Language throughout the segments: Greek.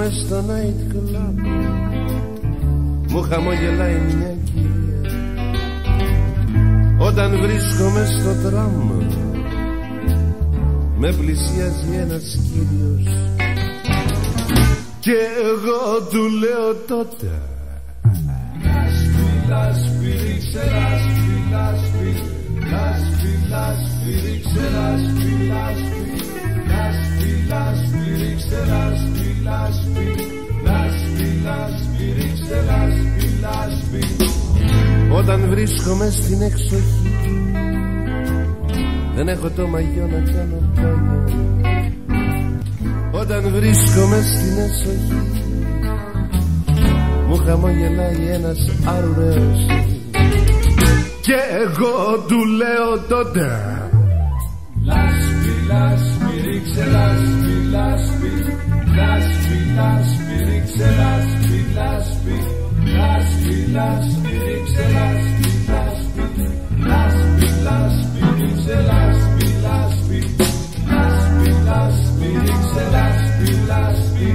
Όταν βρίσκομαι στο night club Μου χαμογελάει μια κυρία Όταν βρίσκομαι στο τραμ Με πλησιάζει ένας κύριος Και εγώ του λέω τότε Λάσπη, λάσπη, ρίξε λάσπη, λάσπη Λάσπη, λάσπη, ρίξε λάσπη, λάσπη Λάσπη, λάσπη, ρίξε λάσπη, λάσπη Λάσπη, λάσπη, ρίξε λάσπη, λάσπη. Όταν βρίσκομαι στην εξοχή Δεν έχω το μαγιό να κάνω μπάνιο Όταν βρίσκομαι στην εξοχή Μου χαμογελάει ένας άρουρος Και εγώ του λέω τότε Λάσπη, λάσπη, ρίξε λάσπη, λάσπη Λάσπη, λάσπη, ρίξε λάσπη, λάσπη. Λάσπη, λάσπη, ρίξε λάσπη, λάσπη. Λάσπη, λάσπη, ρίξε λάσπη, λάσπη. Λάσπη, λάσπη, ρίξε λάσπη, λάσπη.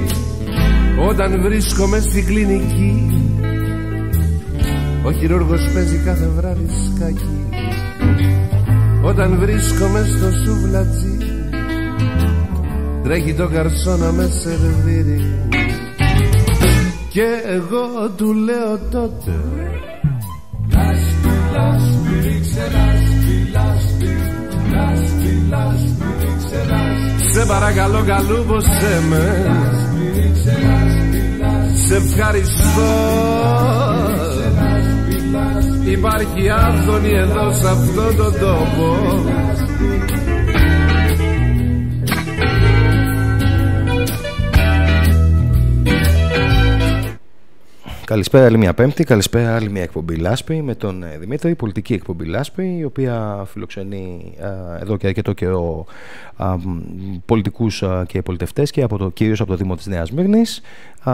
Όταν βρίσκομαι στην κλινική ο χειρούργος παίζει κάθε βράδυ σκάκι. Όταν βρίσκομαι στο σουβλατζί Τρέχει το καρσό να με σερβίρει. Και εγώ του λέω τότε. Λάσπη, λάσπη, ρίξε λάσπη, λάσπη Λάσπη, λάσπη, ρίξε λάσπη Σε παρακαλώ καλούμποσέ με. Λάσπη, ρίξε λάσπη, λάσπη Σε ευχαριστώ. Υπάρχει άδωνη εδώ σε αυτόν τον τόπο Καλησπέρα άλλη μια πέμπτη, καλησπέρα άλλη μια εκπομπή Λάσπη με τον ε, Δημήτρη, πολιτική εκπομπή Λάσπη η οποία φιλοξενεί α, εδώ και αρκετό καιρό α, πολιτικούς α, και πολιτευτές και από το, κυρίως από το Δήμο της Νέας Μύρνης.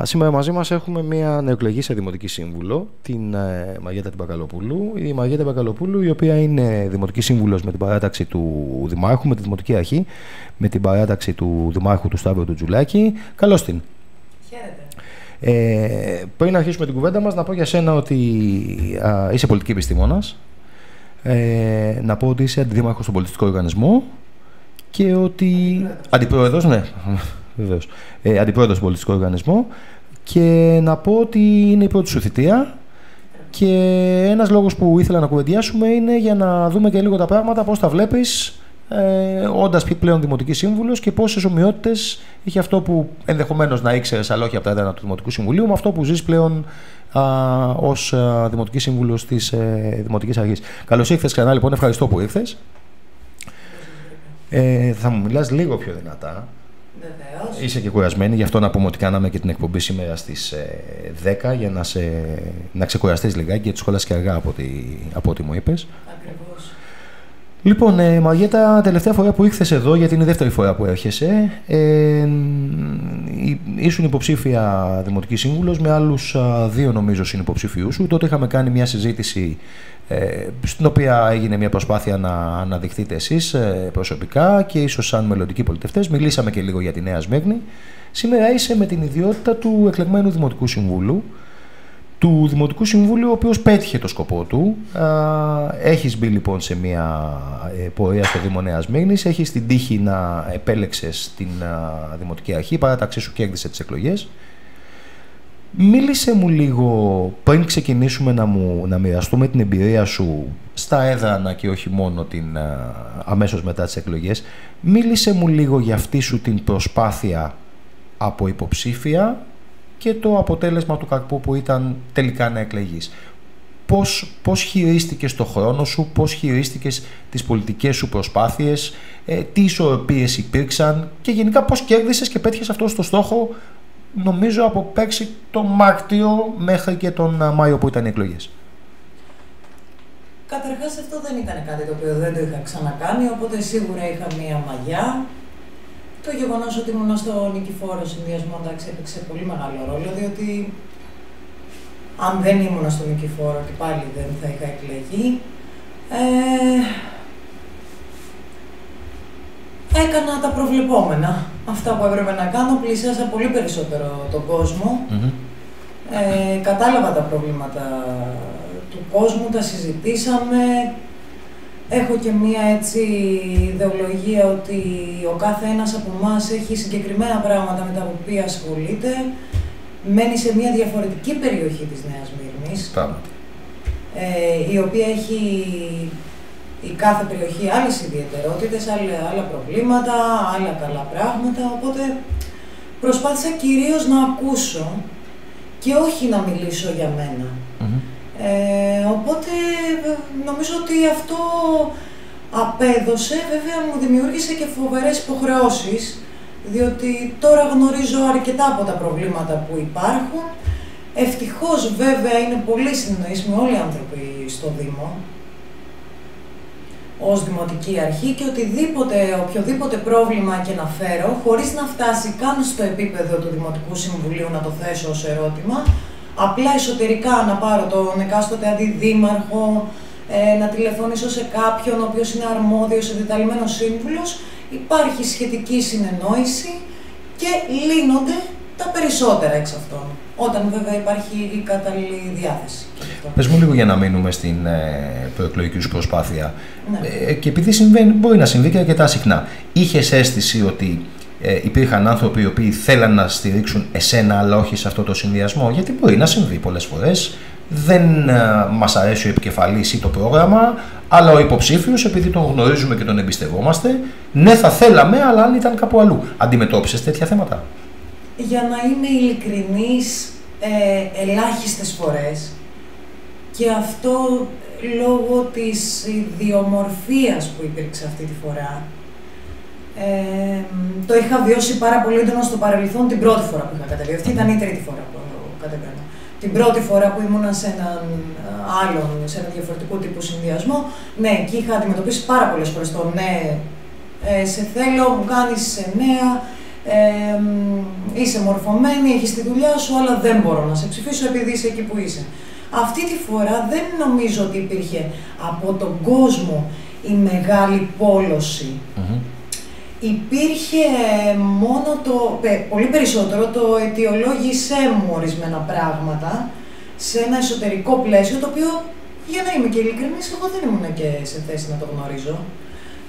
σήμερα μαζί μας έχουμε μια νεοκλεγή σε Δημοτική Σύμβουλο, την ε, Μαριέτα την Μπακαλοπούλου. Η Μαριέτα Μπακαλοπούλου η οποία είναι Δημοτική Σύμβουλος με την παράταξη του Δημάρχου, με τη Δημοτική Αρχή, με την παράταξη του Δημάρχου του Σταύρου του Τζουλάκη. Καλώς την. Χαίρετε. Ε, πριν αρχίσουμε την κουβέντα μας, να πω για σένα ότι α, είσαι πολιτική επιστήμονας, ε, να πω ότι είσαι αντιδήμαρχος στον πολιτιστικό οργανισμό και ότι... Αντιπρόεδρος, ναι, βεβαίως. Ε, αντιπρόεδρος στον πολιτιστικό οργανισμό και να πω ότι είναι η πρώτη σου θητεία και ένας λόγος που ήθελα να κουβεντιάσουμε είναι για να δούμε και λίγο τα πράγματα, πώς τα βλέπεις ε, όντας πλέον δημοτικής σύμβουλος και πόσες ομοιότητες έχει αυτό που ενδεχομένως να ήξερες, αλλά όχι από τα έδρανα του Δημοτικού Συμβουλίου, με αυτό που ζεις πλέον ως δημοτικής σύμβουλος της ε, Δημοτικής Αρχής. Καλώς ήρθες ξανά, λοιπόν. Ευχαριστώ που ήρθες. Ε, θα μου μιλάς λίγο πιο δυνατά. Βεβαίως. Είσαι και κουρασμένη, γι' αυτό να πούμε ότι κάναμε και την εκπομπή σήμερα στις ε, 10 για να, σε, να ξεκουραστείς λιγάκι, γιατί σχόλασε και αργά από ό,τι, από ό,τι μου είπες. Ακριβώς. Λοιπόν, ε, Μαριέτα, τελευταία φορά που ήρθες εδώ, γιατί είναι η δεύτερη φορά που έρχεσαι, ε, ήσουν υποψήφια Δημοτική Σύμβουλος, με άλλους α, δύο νομίζω συνυποψηφιούς σου. Τότε είχαμε κάνει μια συζήτηση ε, στην οποία έγινε μια προσπάθεια να αναδειχθείτε εσείς ε, προσωπικά και ίσως σαν μελλοντικοί πολιτευτές. Μιλήσαμε και λίγο για τη Νέα Σμύρνη. Σήμερα είσαι με την ιδιότητα του εκλεγμένου Δημοτικού Συμβούλου, του Δημοτικού Συμβούλου, ο οποίος πέτυχε το σκοπό του. Α, έχεις μπει λοιπόν σε μια ε, πορεία στο Δήμο Νέας Μύρνης, έχεις την τύχη να επέλεξες την α, Δημοτική Αρχή, παράταξή σου κέρδισε τις εκλογές. Μίλησε μου λίγο πριν ξεκινήσουμε να, μου, να μοιραστούμε την εμπειρία σου στα έδρανα και όχι μόνο την, α, αμέσως μετά τις εκλογές. Μίλησε μου λίγο για αυτή σου την προσπάθεια από υποψήφια και το αποτέλεσμα του καρπού που ήταν τελικά να εκλεγείς. Πώς, πώς χειρίστηκες το χρόνο σου, πώς χειρίστηκες τις πολιτικές σου προσπάθειες, ε, τι ισορροπίες υπήρξαν και γενικά πώς κέρδισες και πέτυχες αυτό στο στόχο νομίζω από πέρσι το Μάρτιο μέχρι και τον α, Μάιο που ήταν οι εκλογές. Καταρχάς αυτό δεν ήταν κάτι το οποίο δεν το είχα ξανακάνει, οπότε σίγουρα είχα μία μαγιά. Το γεγονός ότι ήμουν στο νικηφόρο συνδυασμό εντάξει έπαιξε πολύ μεγάλο ρόλο, διότι αν δεν ήμουν στο νικηφόρο και πάλι δεν θα είχα εκλεγεί. Ε, έκανα τα προβλεπόμενα. Αυτά που έπρεπε να κάνω, πλησίασα πολύ περισσότερο τον κοσμο Ε, κατάλαβα τα προβλήματα του κόσμου, τα συζητήσαμε. Έχω και μία έτσι ιδεολογία ότι ο κάθε ένας από εμάς έχει συγκεκριμένα πράγματα με τα οποία ασχολείται. Μένει σε μία διαφορετική περιοχή της Νέας Μύρνης. Ε, η οποία έχει η κάθε περιοχή άλλες ιδιαιτερότητες, άλλα, άλλα προβλήματα, άλλα καλά πράγματα, οπότε προσπάθησα κυρίως να ακούσω και όχι να μιλήσω για μενα Ε, οπότε νομίζω ότι αυτό απέδωσε, βέβαια μου δημιούργησε και φοβερές υποχρεώσεις, διότι τώρα γνωρίζω αρκετά από τα προβλήματα που υπάρχουν. Ευτυχώς βέβαια είναι πολύ συνεννοήσιμοι όλοι οι άνθρωποι στο Δήμο, ως δημοτική αρχή και οτιδήποτε, οποιοδήποτε πρόβλημα και να φέρω, χωρίς να φτάσει καν στο επίπεδο του Δημοτικού Συμβουλίου να το θέσω ως ερώτημα, απλά εσωτερικά να πάρω τον εκάστοτε αντιδήμαρχο, ε, να τηλεφωνήσω σε κάποιον ο οποίος είναι αρμόδιος, εντεταλμένος σύμβουλος, υπάρχει σχετική συνεννόηση και λύνονται τα περισσότερα εξ αυτών. Όταν βέβαια υπάρχει η κατάλληλη διάθεση. Πες μου λίγο για να μείνουμε στην ε, προεκλογική σου προσπάθεια. Ναι. Ε, και επειδή συμβαίνει, μπορεί να συμβεί και αρκετά συχνά. Είχες αίσθηση ότι ε, υπήρχαν άνθρωποι οι οποίοι θέλαν να στηρίξουν εσένα, αλλά όχι σε αυτό το συνδυασμό. Γιατί μπορεί να συμβεί πολλές φορές. Δεν ε, μας αρέσει ο επικεφαλής ή το πρόγραμμα, αλλά ο υποψήφιος, επειδή τον γνωρίζουμε και τον εμπιστευόμαστε, ναι, θα θέλαμε, αλλά αν ήταν κάπου αλλού. Αντιμετώπισες τέτοια θέματα; Για να είμαι ειλικρινής, ε, ελάχιστες φορές και αυτό λόγω της ιδιομορφίας που υπήρξε αυτή τη φορά. Ε, το είχα βιώσει πάρα πολύ έντονα στο παρελθόν την πρώτη φορά που είχα κατεβεί. Αυτή ήταν η τρίτη φορά που κατεβαίνω. Την πρώτη φορά που ήμουνα σε έναν άλλον, σε ένα διαφορετικό τύπο συνδυασμό, ναι, εκεί είχα αντιμετωπίσει πάρα πολλές φορές το ναι, ε, σε θέλω, μου κάνεις νέα, ε, είσαι μορφωμένη, έχεις τη δουλειά σου, αλλά δεν μπορώ να σε ψηφίσω επειδή είσαι εκεί που είσαι. Αυτή τη φορά δεν νομίζω ότι υπήρχε από τον κόσμο η μεγάλη Υπήρχε μόνο το, πολύ περισσότερο το αιτιολόγησέ μου ορισμένα πράγματα σε ένα εσωτερικό πλαίσιο, το οποίο, για να είμαι και ειλικρινής, εγώ δεν ήμουν και σε θέση να το γνωρίζω.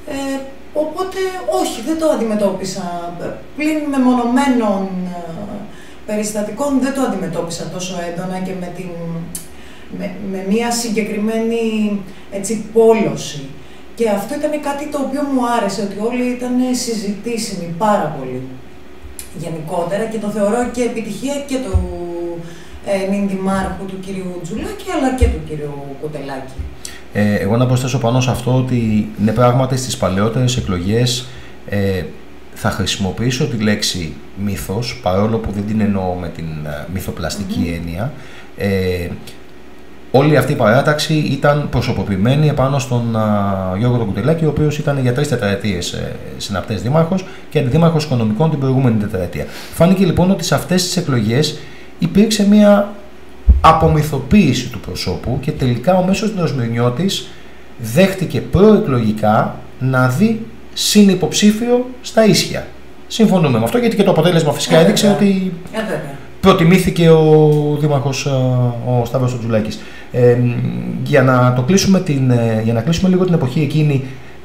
Ε, οπότε, όχι, δεν το αντιμετώπισα. Πλην μεμονωμένων ε, περιστατικών δεν το αντιμετώπισα τόσο έντονα και με την με, με μια συγκεκριμένη έτσι, πόλωση. Και αυτό ήταν κάτι το οποίο μου άρεσε, ότι όλοι ήταν συζητήσιμοι πάρα πολύ. Γενικότερα και το θεωρώ και επιτυχία και του ε, δημάρχου του κυρίου Τζουλάκη αλλά και του κυρίου Κουτελάκη. Ε, εγώ να προσθέσω πάνω σε αυτό ότι είναι πράγματι στις παλαιότερες εκλογές ε, θα χρησιμοποιήσω τη λέξη μύθος, παρόλο που δεν την εννοώ με την ε, μυθοπλαστική έννοια, ε, Όλη αυτή η παράταξη ήταν προσωποποιημένη επάνω στον α, Γιώργο τον Κουτελάκη, ο οποίος ήταν για τρεις τετραετίες ε, συναπτές δήμαρχος και αντιδήμαρχος οικονομικών την προηγούμενη τετραετία. Φάνηκε λοιπόν ότι σε αυτές τις εκλογές υπήρξε μια απομυθοποίηση του προσώπου και τελικά ο μέσος Νεοσμυρνιώτης δέχτηκε προεκλογικά να δει συνυποψήφιο στα ίσια. Συμφωνούμε με αυτό γιατί και το αποτέλεσμα φυσικά ε, έδειξε ότι ε, προτιμήθηκε ο Δήμαρχος ο Σταύρος Τζουλάκης. Ε, για, να το κλείσουμε την, ε, για να κλείσουμε λίγο την εποχή εκείνη,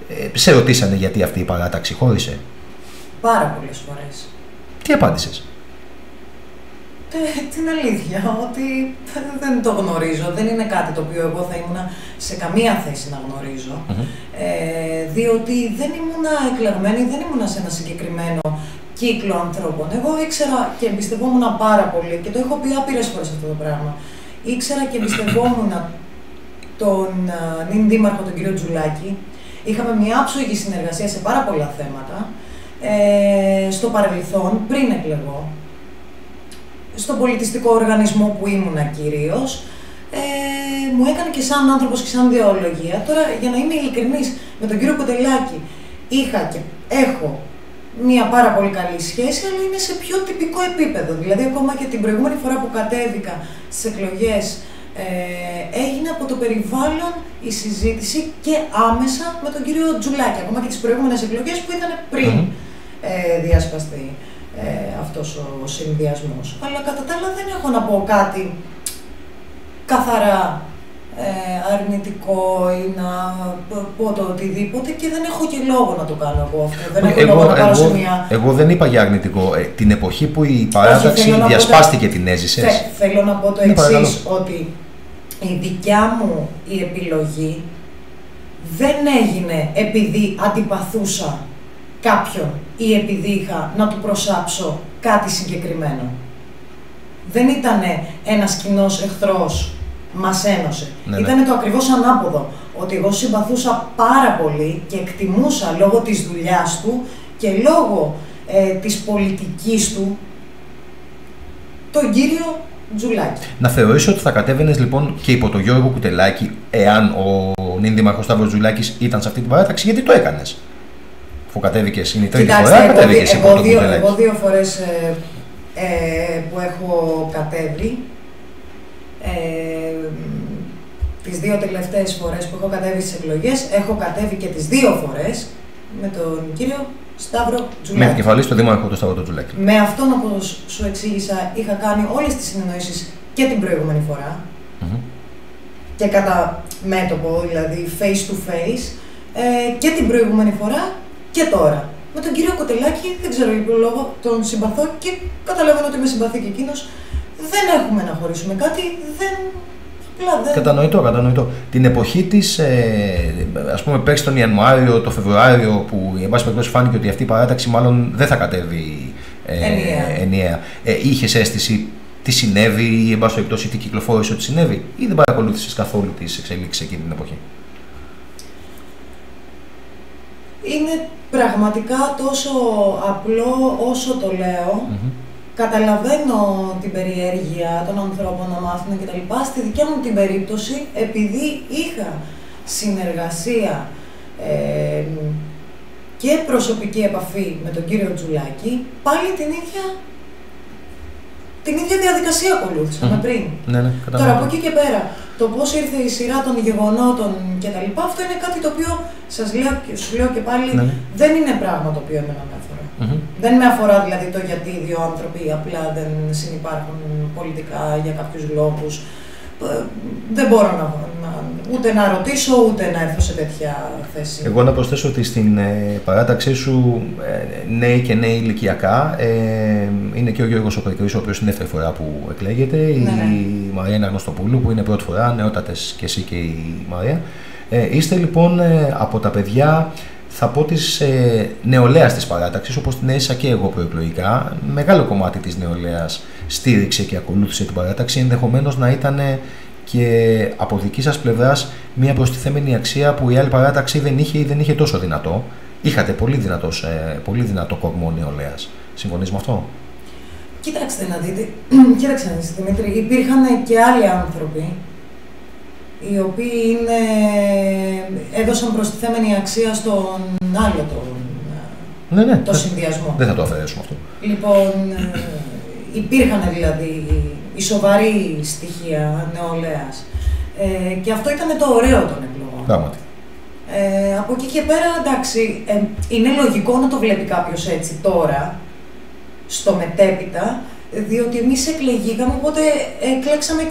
ε, σε ρωτήσανε γιατί αυτή η παράταξη χώρισε. Πάρα πολλές φορές. Τι απάντησες; Ε, την αλήθεια, ότι δεν το γνωρίζω. Δεν είναι κάτι το οποίο εγώ θα ήμουν σε καμία θέση να γνωριζω Ε, διότι δεν ήμουν εκλεγμένη, δεν ήμουν σε ένα συγκεκριμένο κύκλο ανθρώπων. Εγώ ήξερα και εμπιστευόμουν πάρα πολύ και το έχω πει άπειρες φορές αυτό το πράγμα. Ήξερα και εμπιστευόμουν τον νυν δήμαρχο, τον κύριο Τζουλάκη. Είχαμε μια άψογη συνεργασία σε πάρα πολλά θέματα. Ε, στο παρελθόν, πριν εκλεγώ, στον πολιτιστικό οργανισμό που ήμουνα κυρίως, ε, μου έκανε και σαν άνθρωπος και σαν διαολογία. Τώρα, για να είμαι ειλικρινής, με τον κύριο Κοντελάκη είχα και έχω μια πάρα πολύ καλή σχέση, αλλά είναι σε πιο τυπικό επίπεδο. Δηλαδή, ακόμα και την προηγούμενη φορά που κατέβηκα στις εκλογές ε, έγινε από το περιβάλλον η συζήτηση και άμεσα με τον κύριο Τζουλάκη, ακόμα και τις προηγούμενες εκλογές που ήταν πριν ε, διασπαστεί ε, αυτός ο συνδυασμός. Αλλά κατά τα άλλα δεν έχω να πω κάτι καθαρά ε, αρνητικό ή να πω το οτιδήποτε και δεν έχω και λόγο να το κάνω εγώ αυτό. Δεν έχω εγώ, λόγο να κάνω εγώ, σε μια... εγώ δεν είπα για αρνητικό. Ε, την εποχή που η παράταξη θέλω να πω διασπάστηκε τα- την έζησες; Θε- θέλω να πω το Ναι, παρακαλώ. εξής ότι η δικιά μου η επιλογή δεν έγινε επειδή αντιπαθούσα κάποιον ή επειδή είχα να του προσάψω κάτι συγκεκριμένο. Δεν ήταν ένας κοινός εχθρός μας ένωσε. Ναι, ναι. Ήταν το ακριβώς ανάποδο. Ότι εγώ συμπαθούσα πάρα πολύ και εκτιμούσα λόγω της δουλειάς του και λόγω ε, της πολιτικής του τον κύριο Τζουλάκη. Να θεωρήσω ότι θα κατέβαινες λοιπόν και υπό τον Γιώργο Κουτελάκη, εάν ο νυν δήμαρχος Σταύρος Τζουλάκης ήταν σε αυτή την παράταξη, γιατί το έκανες. Αφού κατέβηκες είναι η τρίτη φορά, εγώ, κατέβηκες δι- υπό εγώ, τον δύο, Κουτελάκη. εγώ δύο φορές ε, ε, που έχω κατέβει, ε, τις δύο τελευταίες φορές που έχω κατέβει στις εκλογές, έχω κατέβει και τις δύο φορές με τον κύριο Σταύρο Με Τζουλάκη. επικεφαλής στο δήμαρχο του Σταύρο Τζουλάκη. Με αυτόν, όπως σου εξήγησα, είχα κάνει όλες τις συνεννοήσεις και την προηγούμενη φορά Μμμ. και κατά μέτωπο, δηλαδή face to face, ε, και την προηγούμενη φορά και τώρα. Με τον κύριο Κοτελάκη, δεν ξέρω για ποιο λόγο, τον συμπαθώ και καταλαβαίνω ότι με συμπαθεί και εκείνος. Δεν έχουμε να χωρίσουμε κάτι, δεν. Απλά δεν. Κατανοητό, κατανοητό. Την εποχή της, ε, ας πούμε, πέρσι τον Ιανουάριο, το Φεβρουάριο, που εν πάση περιπτώσει φάνηκε ότι αυτή η παράταξη μάλλον δεν θα κατέβει ε, Ενιαία. ενιαία. Ε, Είχες αίσθηση τι συνέβη ή εν πάση περιπτώσει τι κυκλοφόρησε ότι συνέβη, ή δεν παρακολούθησες καθόλου τις εξελίξεις εκείνη την εποχή; Είναι πραγματικά τόσο απλό όσο το λέω. Μμμ. Καταλαβαίνω την περιέργεια των ανθρώπων να μάθουν κτλ. Στη δικιά μου την περίπτωση, επειδή είχα συνεργασία ε, και προσωπική επαφή με τον κύριο Τζουλάκη, πάλι την ίδια, την ίδια διαδικασία ακολούθησαμε Μμμ. πριν. Ναι, ναι, Τώρα από κατανοητό. εκεί και πέρα, το πώς ήρθε η σειρά των γεγονότων κτλ. Αυτό είναι κάτι το οποίο σας λέω, και- σου λέω και πάλι Ναι, ναι. δεν είναι πράγμα το οποίο εμένα με αφορά. Μμμ. Δεν με αφορά δηλαδή το γιατί οι δύο άνθρωποι απλά δεν συνεπάρχουν πολιτικά για κάποιους λόγους. Ε, Δεν μπορώ να, να- ούτε να ρωτήσω ούτε να έρθω σε τέτοια θέση. Εγώ να προσθέσω ότι στην ε, παράταξή σου ε, νέοι και νέοι ηλικιακά ε, είναι και ο Γιώργος Οπρικρής, ο οποίος είναι δεύτερη φορά που εκλέγεται, η Ναι, ναι. Μαρία Γνωστοπούλου που είναι πρώτη φορά, νεότατες και εσύ και η Μαρία. Ε, είστε λοιπόν ε, από τα παιδιά, θα πω της ε, νεολαίας της παράταξης, όπως την έζησα και εγώ προεκλογικά. Μεγάλο κομμάτι της νεολαίας στήριξε και ακολούθησε την παράταξη, ενδεχομένως να ήταν και από δικής σας πλευράς μια προστιθέμενη αξία που η άλλη παράταξη δεν είχε ή δεν είχε τόσο δυνατό. Είχατε πολύ, δυνατός, ε, πολύ δυνατό κορμό νεολαίας. Συμφωνείς με αυτό; Κοιτάξτε να δείτε, κοίταξε να δείτε Δημήτρη, υπήρχαν και άλλοι άνθρωποι οι οποίοι είναι, έδωσαν προστιθέμενη αξία στον άλλο τον, Ναι, ναι. το δεν- συνδυασμό. Δεν θα το αφαιρέσουμε αυτό. Λοιπόν, ε, υπήρχαν δηλαδή οι σοβαροί στοιχεία νεολαίας. Ε, και αυτό ήταν το ωραίο των εκλογών. Πράγματι. Ε, από εκεί και πέρα, εντάξει, ε, είναι λογικό να το βλέπει κάποιος έτσι τώρα, στο μετέπειτα, διότι εμείς εκλεγήκαμε, οπότε εκλέξαμε 25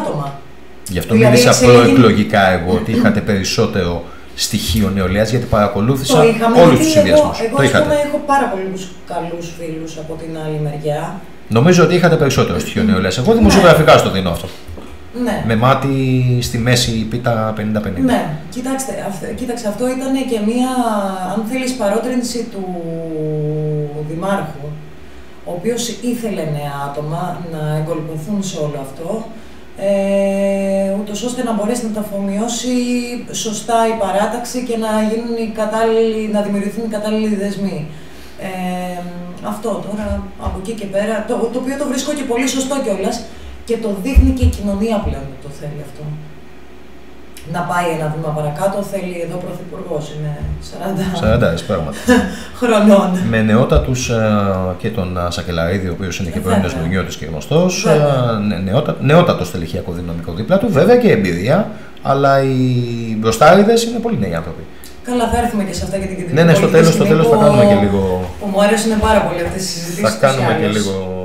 άτομα. Γι' αυτό Δηλαδή, μίλησα εξελίγει- προεκλογικά εγώ ότι είχατε περισσότερο στοιχείο νεολαίας γιατί παρακολούθησα Το είχαμε, όλους γιατί τους συνδυασμούς. Εγώ, εγώ το ας είχατε. πούμε, έχω πάρα πολλούς καλούς φίλους από την άλλη μεριά. Νομίζω ότι είχατε περισσότερο στοιχείο νεολαίας. Εγώ δημοσιογραφικά στο δίνω αυτό. Ναι. Με μάτι στη μέση πίτα 50-50. Ναι, κοιτάξτε, αυ- κοίταξε, αυτό ήταν και μία, αν θέλεις, παρότρινση του Δημάρχου, ο οποίος ήθελε νέα άτομα να εγκολπωθούν σε όλο αυτό, ε, ούτως ώστε να μπορέσει να τα αφομοιώσει σωστά η παράταξη και να, γίνουν οι κατάλληλοι, να δημιουργηθούν οι κατάλληλοι δεσμοί. Ε, αυτό τώρα, από εκεί και πέρα, το, το οποίο το βρίσκω και πολύ σωστό κιόλας και το δείχνει και η κοινωνία πλέον ότι το θέλει αυτό. να πάει ένα βήμα παρακάτω. Θέλει εδώ πρωθυπουργός, είναι 40, 40 πράγματι. χρονών. Με νεότατους ε, και τον Σακελαρίδη, ο οποίος είναι και πρώην Λογιώτη και γνωστός. Νεότατος τελεχειακό δυναμικό δίπλα του, βέβαια και εμπειρία, αλλά οι μπροστάριδες είναι πολύ νέοι άνθρωποι. Καλά, θα έρθουμε και σε αυτά για την κεντρική Ναι, ναι, στο τέλος στο τέλος θα κάνουμε και λίγο. Που μου αρέσουν πάρα πολύ αυτές οι συζητήσεις. Θα κάνουμε και λίγο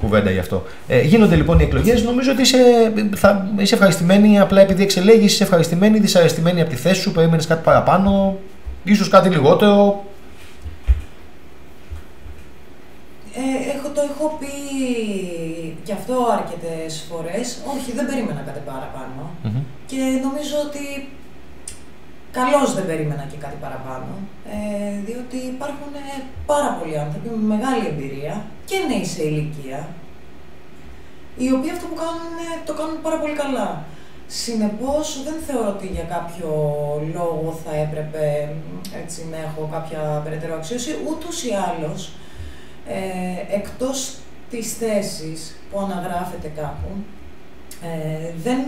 κουβέντα γι' αυτό. Ε, γίνονται λοιπόν οι εκλογές. Νομίζω ότι είσαι, θα, είσαι ευχαριστημένη απλά επειδή εξελέγεις, είσαι ευχαριστημένη, δυσαρεστημένη από τη θέση σου, περίμενες κάτι παραπάνω, ίσως κάτι λιγότερο. Ε, έχω, το έχω πει και αυτό αρκετές φορές. Όχι, δεν περίμενα κάτι Και νομίζω ότι καλώς δεν περίμενα και κάτι παραπάνω. Ε, διότι υπάρχουν πάρα πολλοί άνθρωποι με μεγάλη εμπειρία και νέοι σε ηλικία, οι οποίοι αυτό που κάνουν το κάνουν πάρα πολύ καλά. Συνεπώς δεν θεωρώ ότι για κάποιο λόγο θα έπρεπε έτσι, να έχω κάποια περαιτέρω αξίωση, ούτως ή άλλως, ε, εκτός της θέσης που αναγράφεται κάπου, ε, δεν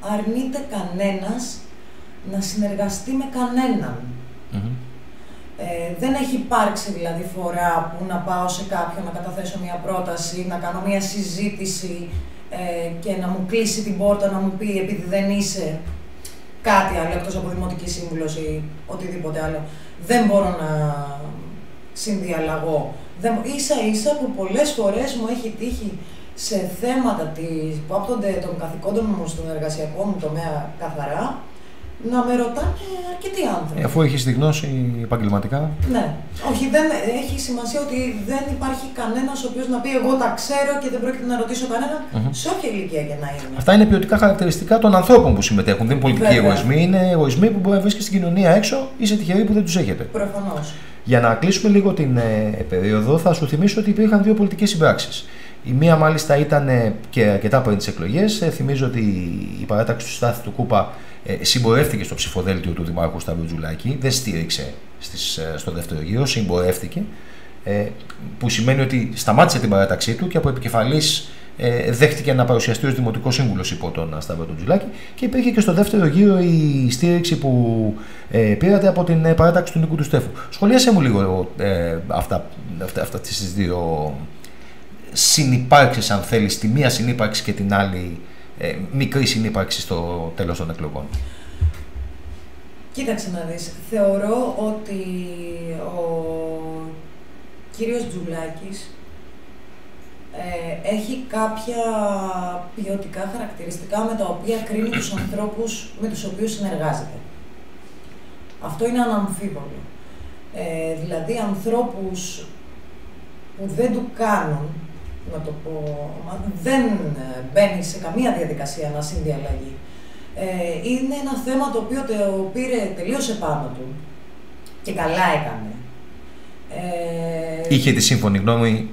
αρνείται κανένας να συνεργαστεί με κανέναν. Ε, δεν έχει υπάρξει δηλαδή φορά που να πάω σε κάποιον να καταθέσω μια πρόταση, να κάνω μια συζήτηση ε, και να μου κλείσει την πόρτα, να μου πει επειδή δεν είσαι κάτι άλλο εκτός από δημοτικής σύμβουλος ή οτιδήποτε άλλο, δεν μπορώ να συνδιαλλαγώ. Δεν, ίσα ίσα που πολλές φορές μου έχει τύχει σε θέματα της, που άπτονται των καθηκόντων μου στον εργασιακό μου τομέα καθαρά, να με ρωτάνε αρκετοί άνθρωποι. Ε, αφού έχεις τη γνώση επαγγελματικά. Ναι. Όχι, δεν, έχει σημασία ότι δεν υπάρχει κανένας ο οποίος να πει Εγώ τα ξέρω και δεν πρόκειται να ρωτήσω κανέναν, mm-hmm. σε όποια ηλικία και να είναι. Αυτά είναι ποιοτικά χαρακτηριστικά των ανθρώπων που συμμετέχουν. Δεν είναι πολιτικοί εγωισμοί, είναι εγωισμοί που μπορεί να βρίσκεις στην κοινωνία έξω. Είσαι τυχερή που δεν τους έχετε. Προφανώς. Για να κλείσουμε λίγο την ε, περίοδο, θα σου θυμίσω ότι υπήρχαν δύο πολιτικές συμπράξεις. Η μία μάλιστα ήταν ε, και αρκετά πριν τις εκλογές. Ε, θυμίζω ότι η παράταξη του Στάθη του Κούπα ε, συμπορεύτηκε στο ψηφοδέλτιο του Δημάρχου Σταύρου Τζουλάκη, δεν στήριξε στις, ε, στο δεύτερο γύρο, συμπορεύτηκε. Ε, που σημαίνει ότι σταμάτησε την παράταξή του και από επικεφαλής ε, δέχτηκε να παρουσιαστεί ως Δημοτικός Σύμβουλος υπό τον Σταύρο Τζουλάκη και υπήρχε και στο δεύτερο γύρο η στήριξη που ε, πήρατε από την ε, παράταξη του Νίκου του Στέφου. Σχολίασε μου λίγο ε, αυτά, αυτά, αυτά τις δύο συνυπάρξεις αν θέλεις, τη μία συνύπαρξη και την άλλη ε, μικρή συνύπαρξη στο τέλος των εκλογών. Κοίταξε να δεις. Θεωρώ ότι ο κύριος Τζουλάκης ε, έχει κάποια ποιοτικά χαρακτηριστικά με τα οποία κρίνει τους ανθρώπους με τους οποίους συνεργάζεται. Αυτό είναι αναμφίβολο. Ε, δηλαδή ανθρώπους που δεν του κάνουν να το πω, δεν ε, μπαίνει σε καμία διαδικασία να συνδιαλλαγεί. Ε, είναι ένα θέμα το οποίο το πήρε τελείως επάνω του και καλά έκανε. Ε, Είχε τη σύμφωνη γνώμη,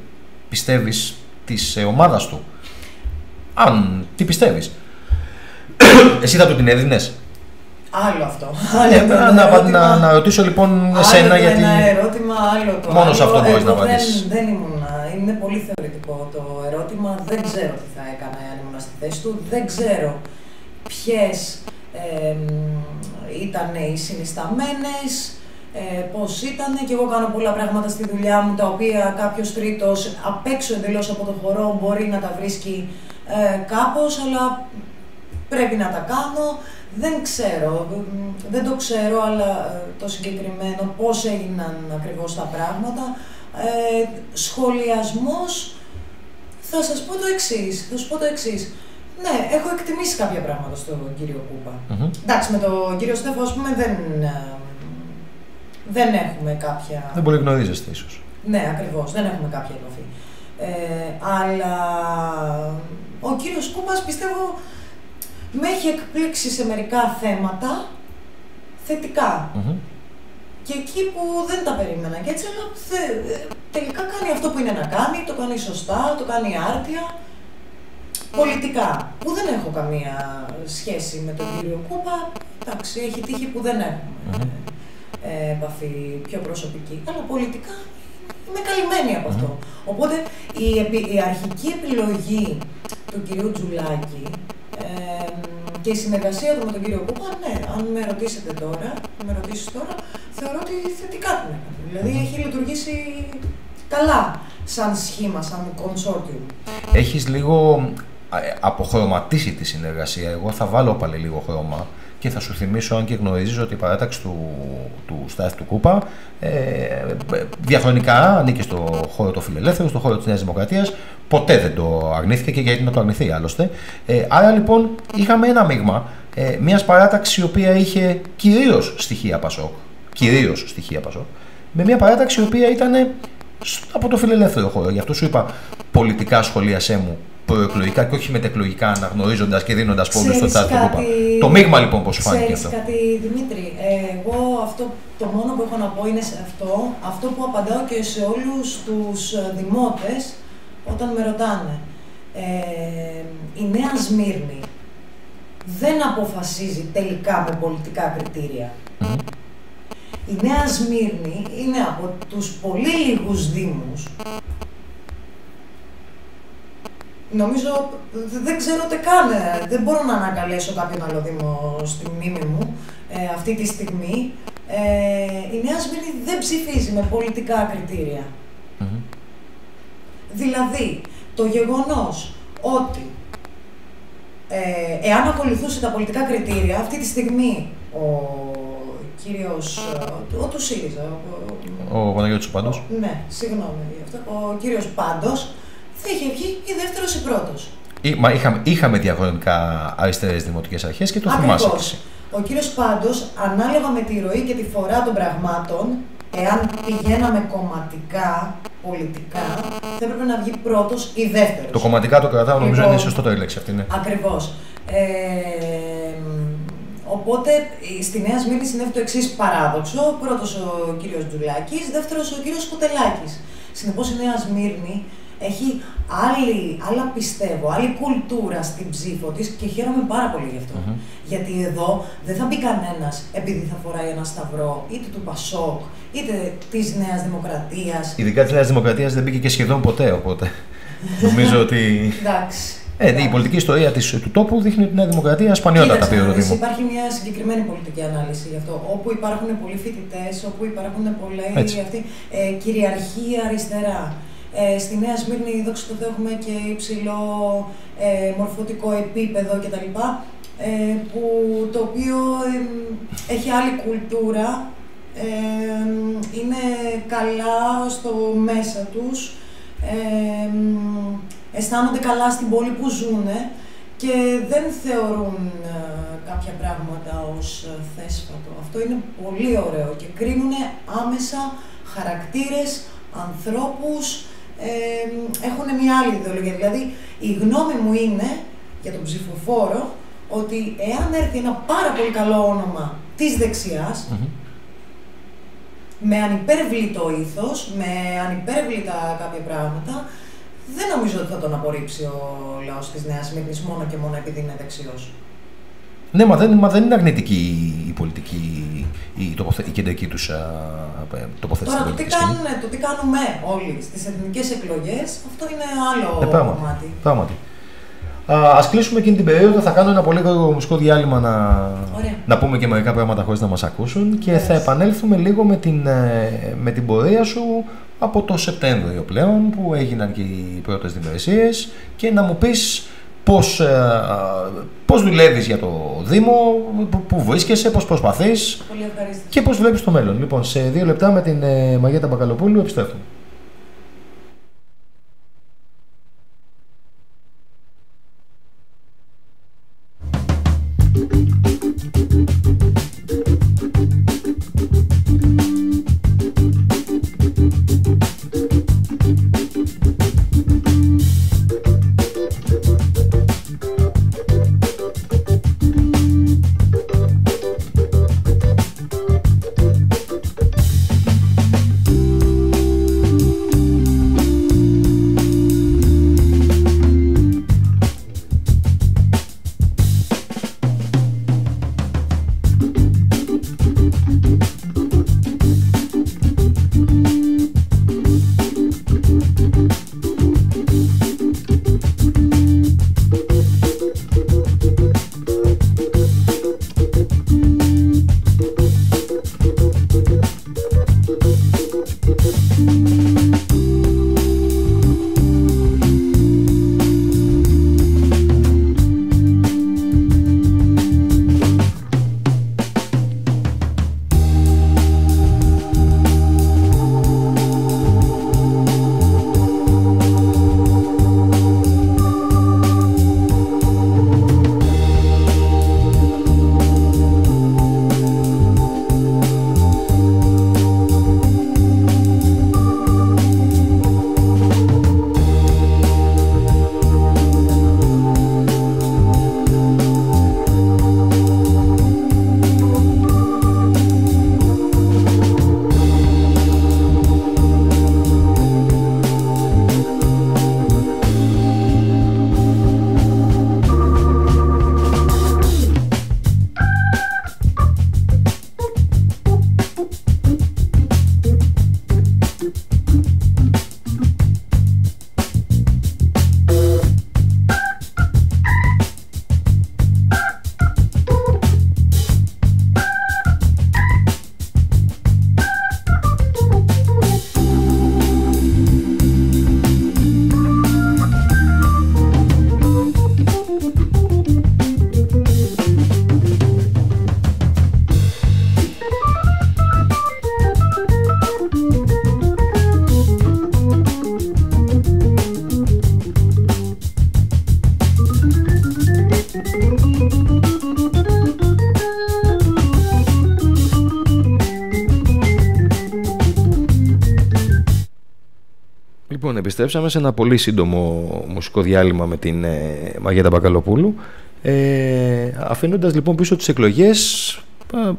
πιστεύεις, της ε, ομάδας του; Αν, τι πιστεύεις; Εσύ θα του την έδινες; Άλλο αυτό. Ε, άλλο να, να, να, ρωτήσω λοιπόν εσένα γιατί. Ένα ερώτημα, άλλο το. Μόνος σε αυτό μπορείς να απαντήσεις. Δεν, δεν ήμουν. Είναι πολύ θεωρητικό το ερώτημα. Δεν ξέρω τι θα έκανα αν ήμουν στη θέση του. Δεν ξέρω ποιες ε, ήταν οι συνισταμένες, ε, πώς ήταν. Και εγώ κάνω πολλά πράγματα στη δουλειά μου τα οποία κάποιος τρίτος απ' έξω εντελώς από το χορό μπορεί να τα βρίσκει ε, κάπως, αλλά πρέπει να τα κάνω. Δεν ξέρω, δεν το ξέρω, αλλά ε, το συγκεκριμένο πώς έγιναν ακριβώς τα πράγματα. Ε, σχολιασμός, θα σας πω το εξής, θα σου πω το εξής. Ναι, έχω εκτιμήσει κάποια πράγματα στον κύριο Κούπα. Εντάξει, με τον κύριο Στέφο, ας πούμε, δεν, ε, δεν έχουμε κάποια... Δεν πολύ γνωρίζεστε ίσως. Ναι, ακριβώς, δεν έχουμε κάποια επαφή. Ε, αλλά ο κύριος Κούπας πιστεύω με έχει εκπλήξει σε μερικά θέματα Και εκεί που δεν τα περίμενα. Και έτσι, αλλά τελικά κάνει αυτό που είναι να κάνει, το κάνει σωστά, το κάνει άρτια. Πολιτικά, που δεν έχω καμία σχέση με τον κύριο Κούπα, εντάξει, έχει τύχει που δεν έχουμε ε, επαφή πιο προσωπική, αλλά πολιτικά είμαι καλυμμένη από αυτό. Οπότε η, η αρχική επιλογή του κυρίου Τζουλάκη Και η συνεργασία του με τον κύριο Κούπα, ναι, αν με ρωτήσετε τώρα, με ρωτήσεις τώρα, θεωρώ ότι θετικά την έκανε. Δηλαδή έχει λειτουργήσει καλά σαν σχήμα, σαν consortium. Έχεις λίγο ε, αποχρωματίσει τη συνεργασία. Εγώ θα βάλω πάλι λίγο χρώμα και θα σου θυμίσω, αν και γνωρίζεις, ότι η παράταξη του, του Στάθη του Κούπα ε, διαχρονικά ανήκει στο χώρο του φιλελεύθερου, στο χώρο της Νέας Δημοκρατίας. Ποτέ δεν το αρνήθηκε και γιατί να το αρνηθεί άλλωστε. Ε, άρα λοιπόν είχαμε ένα μείγμα ε, μιας παράταξης η οποία είχε κυρίως στοιχεία Πασόκ. Κυρίως στοιχεία Πασόκ. Με μια παράταξη η οποία ήταν από το φιλελεύθερο χώρο. Γι' αυτό σου είπα πολιτικά σχολίασέ μου προεκλογικά και όχι μετεκλογικά, αναγνωρίζοντας και δίνοντας πόντους στο Τσάρτ Κούπα. Το μείγμα λοιπόν πώς σου φάνηκε αυτό; κάτι, Δημήτρη. Εγώ αυτό το μόνο που έχω να πω είναι σε αυτό, αυτό που απαντάω και σε όλους τους δημότες όταν με ρωτάνε. Ε, η Νέα Σμύρνη δεν αποφασίζει τελικά με πολιτικά Η Νέα Σμύρνη είναι από τους πολύ λίγους δήμους Νομίζω, δεν ξέρω ούτε καν, ε, δεν μπορώ να ανακαλέσω κάποιον άλλο Δήμο στη μνήμη μου ε, αυτή τη στιγμή. Ε, η Νέα Σμύρνη δεν ψηφίζει με πολιτικά Δηλαδή, το γεγονός ότι ε, εάν ακολουθούσε τα πολιτικά κριτήρια, αυτή τη στιγμή ο κύριος, ο, ο του ΣΥΡΙΖΑ, ο, ο Παναγιώτης Πάντος. Ναι, συγγνώμη ο κύριος Πάντος, θα είχε βγει ή δεύτερος ή πρώτος. Μα είχαμε, είχαμε διαχρονικά αριστερές δημοτικές αρχές και το θυμάσαι. Ο κύριος Πάντω, ανάλογα με τη ροή και τη φορά των πραγμάτων, εάν πηγαίναμε κομματικά, πολιτικά, θα έπρεπε να βγει πρώτος ή δεύτερος. Το κομματικά το κρατάω, νομίζω λοιπόν, είναι σωστό το λέξη αυτή. Ναι. Ακριβώς. Ε, οπότε στη Νέα Σμύρνη συνέβη το εξής παράδοξο. Πρώτος ο κύριος Τζουλάκης, δεύτερος ο κύριος Κουτελάκη. Συνεπώς η Νέα Σμύρνη έχει άλλη, άλλα πιστεύω, άλλη κουλτούρα στην ψήφο της και χαίρομαι πάρα πολύ γι' αυτο Γιατί εδώ δεν θα μπει κανένας επειδή θα φοράει ένα σταυρό είτε του Πασόκ είτε της Νέας Δημοκρατίας. Ειδικά της Νέας Δημοκρατίας δεν μπήκε και σχεδόν ποτέ, οπότε. Νομίζω ότι. Εντάξει. Ε, η πολιτική ιστορία της, του τόπου δείχνει ότι η Νέα Δημοκρατία σπανιότατα πήρε το Δήμο. Υπάρχει μια συγκεκριμένη πολιτική ανάλυση γι' αυτό. Όπου υπάρχουν πολλοί φοιτητές, όπου υπάρχουν πολλοί. Αυτή, ε, κυριαρχεί αριστερά. Ε, στη Νέα Σμύρνη, δόξα τω έχουμε και υψηλό ε, μορφωτικό επίπεδο κτλ. Ε, που, το οποίο έχει άλλη κουλτούρα, είναι καλά στο μέσα τους, αισθάνονται καλά στην πόλη που ζουν και δεν θεωρούν κάποια πράγματα ως θέσφατο. Αυτό είναι πολύ ωραίο και κρίνουν άμεσα χαρακτήρες, ανθρώπους, ε, έχουν μια άλλη ιδεολογία. Δηλαδή, η γνώμη μου είναι για τον ψηφοφόρο ότι εάν έρθει ένα πάρα πολύ καλό όνομα της δεξιας με ανυπέρβλητο ήθος, με ανυπέρβλητα κάποια πράγματα, δεν νομίζω ότι θα τον απορρίψει ο λαός της Νέας Μύρνης μόνο και μόνο επειδή είναι δεξιός. Ναι, μα δεν, μα δεν είναι αρνητική η πολιτική, η, τοποθε, η κεντρική τους τοποθέτηση. Τώρα, το τι, κάνουν, το τι κάνουμε όλοι στις εθνικές εκλογές, αυτό είναι άλλο ε, πράγματι, κομμάτι. Πράγματι. Α κλείσουμε εκείνη την περίοδο. Θα κάνω ένα πολύ γρήγορο μουσικό διάλειμμα να, να πούμε και μερικά πράγματα χωρίς να μας ακούσουν και θα επανέλθουμε λίγο με την, ε, με την πορεία σου από το Σεπτέμβριο πλέον που έγιναν και οι πρώτες δημιουργίε και να μου πεις πώς, ε, πώς δουλεύεις για το Δήμο, πού βρίσκεσαι, πώς προσπαθείς και πώς βλέπεις το μέλλον. Λοιπόν, σε δύο λεπτά με την ε, Μαγέτα Μπακαλοπούλου επιστρέφουμε. Επιστρέψαμε σε ένα πολύ σύντομο μουσικό διάλειμμα με την ε, Μαγέτα Μπακαλοπούλου. Ε, αφήνοντας λοιπόν πίσω τις εκλογές ε,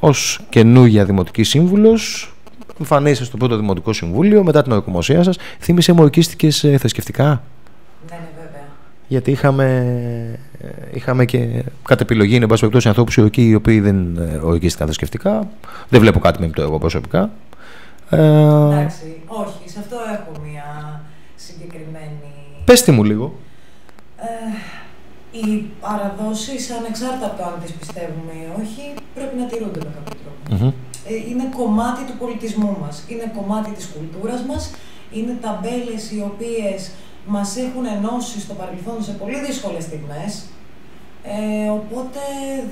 ως καινούργια δημοτική σύμβουλος εμφανίσαι στο πρώτο δημοτικό συμβούλιο μετά την ορκομοσία σας. Θύμισε μου ορκίστηκες ε, θρησκευτικά; Ναι, ναι, βέβαια. γιατί είχαμε, ε, είχαμε και κατ' επιλογή είναι πάση περιπτώσει ανθρώπους οι οποίοι δεν ε, ορκίστηκαν θρησκευτικά. Δεν βλέπω κάτι με το εγώ προσωπικά. ε, Εντάξει, όχι, σε αυτό έχω μια συγκεκριμένη... πέστε μου λίγο Ε, οι παραδόσεις, ανεξάρτητα από το αν τις πιστεύουμε ή όχι, πρέπει να τηρούνται με κάποιο τρόπο. Μμμ. Ε, είναι κομμάτι του πολιτισμού μας, είναι κομμάτι της κουλτούρας μας, είναι ταμπέλες οι οποίες μας έχουν ενώσει στο παρελθόν σε πολύ δύσκολες στιγμές, ε, οπότε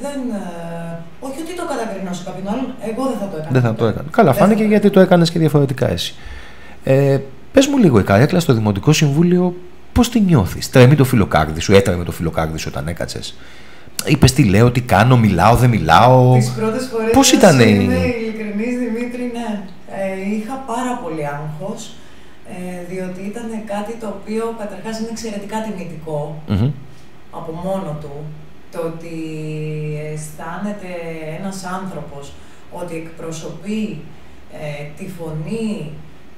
δεν... ε, όχι ότι το κατακρινώ σε κάποιον άλλον, εγώ δεν θα το έκανα. Δεν θα το έκανε. Καλά, Δεν φάνηκε θα το γιατί το έκανες και διαφορετικά εσύ. Ε, Πες μου λίγο, η καρέκλα στο Δημοτικό Συμβούλιο, πώς τη νιώθεις; Τρέμει το φιλοκάρδι σου, έτρεμε το φιλοκάρδι σου όταν έκατσες. Είπες τι λέω, τι κάνω, μιλάω, δεν μιλάω. Τις πρώτες φορές, Πώς να ήταν σου η- είμαι ειλικρινής, Δημήτρη, ναι. Ε, είχα πάρα πολύ άγχος, ε, διότι ήταν κάτι το οποίο καταρχάς είναι εξαιρετικά τιμητικό Μμμ. από μόνο του. Το ότι αισθάνεται ένας άνθρωπος ότι εκπροσωπεί ε, τη φωνή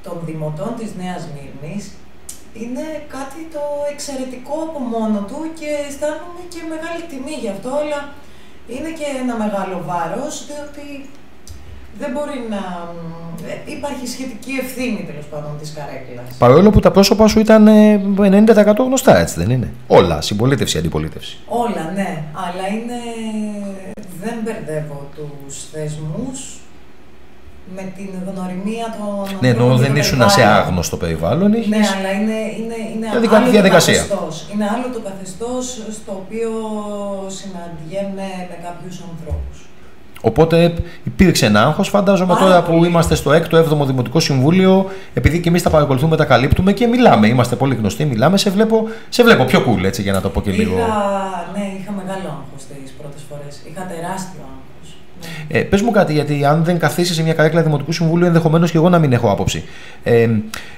των δημοτών της Νέας Μύρνης είναι κάτι το εξαιρετικό από μόνο του και αισθάνομαι και μεγάλη τιμή γι' αυτό, αλλά είναι και ένα μεγάλο βάρος, διότι δεν μπορεί να... ε, υπάρχει σχετική ευθύνη, τέλος πάντων, της καρέκλας. Παρόλο που τα πρόσωπα σου ήταν ε, 90% γνωστά, έτσι δεν είναι; Όλα, συμπολίτευση, αντιπολίτευση. Όλα, ναι, αλλά είναι... δεν μπερδεύω τους θεσμούς με την γνωριμία των Ναι, ενώ ανθρώπων δεν και το ήσουν σε περιβάλλον. άγνωστο περιβάλλον, είχες... Ναι, αλλά είναι, είναι, είναι Διαδικα- άλλο διαδικασία. το καθεστώς. Είναι άλλο το καθεστώς στο οποίο συναντιέμαι με κάποιους ανθρώπους. Οπότε υπήρξε ένα άγχος. Φαντάζομαι Πάρα τώρα που πολύ. είμαστε στο 6ο, 7ο Δημοτικό Συμβούλιο, επειδή και εμείς τα παρακολουθούμε, τα καλύπτουμε και μιλάμε. Είμαστε πολύ γνωστοί, μιλάμε. Σε βλέπω, σε βλέπω πιο cool, έτσι, για να το πω και λίγο. Είχα, ναι, είχα μεγάλο άγχος τις πρώτες φορές. Είχα τεράστιο άγχος. Ναι. Ε, Πες μου κάτι, γιατί αν δεν καθίσεις σε μια καρέκλα Δημοτικού Συμβουλίου, ενδεχομένως και εγώ να μην έχω άποψη. Ε,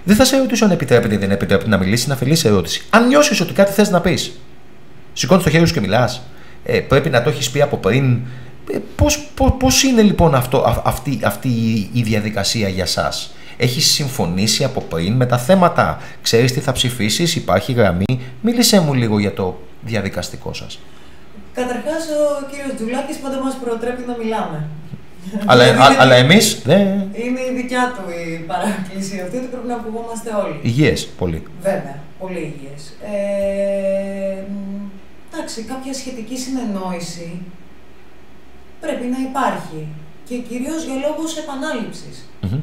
δεν θα σε ρωτήσω αν επιτρέπεται ή δεν επιτρέπεται να μιλήσεις, να φιλήσει ερώτηση. Αν νιώσεις ότι κάτι θες να πεις, σηκώνεις το χέρι σου και μιλάς. Ε, πρέπει να το έχεις πει από πριν. Ε, πώς, πώς, πώς είναι λοιπόν αυτό, α- αυτή, αυτή η- η διαδικασία για σας; Έχεις συμφωνήσει από πριν με τα θέματα; Ξέρεις τι θα ψηφίσεις, υπάρχει γραμμή; Μίλησέ μου λίγο για το διαδικαστικό σας. Καταρχάς, ο κύριος Τζουλάκης πάντα μας προτρέπει να μιλάμε. αλλά, Δηλαδή, α- είναι- αλλά εμείς δεν... Είναι η δικιά του η παράκληση αυτή ότι πρέπει να ακουγόμαστε όλοι. Υγιές πολύ. Βέβαια, πολύ υγιές. Ε, μ, εντάξει, κάποια σχετική συνεννόηση πρέπει να υπάρχει και κυρίως για λόγους επανάληψης. Μμμ.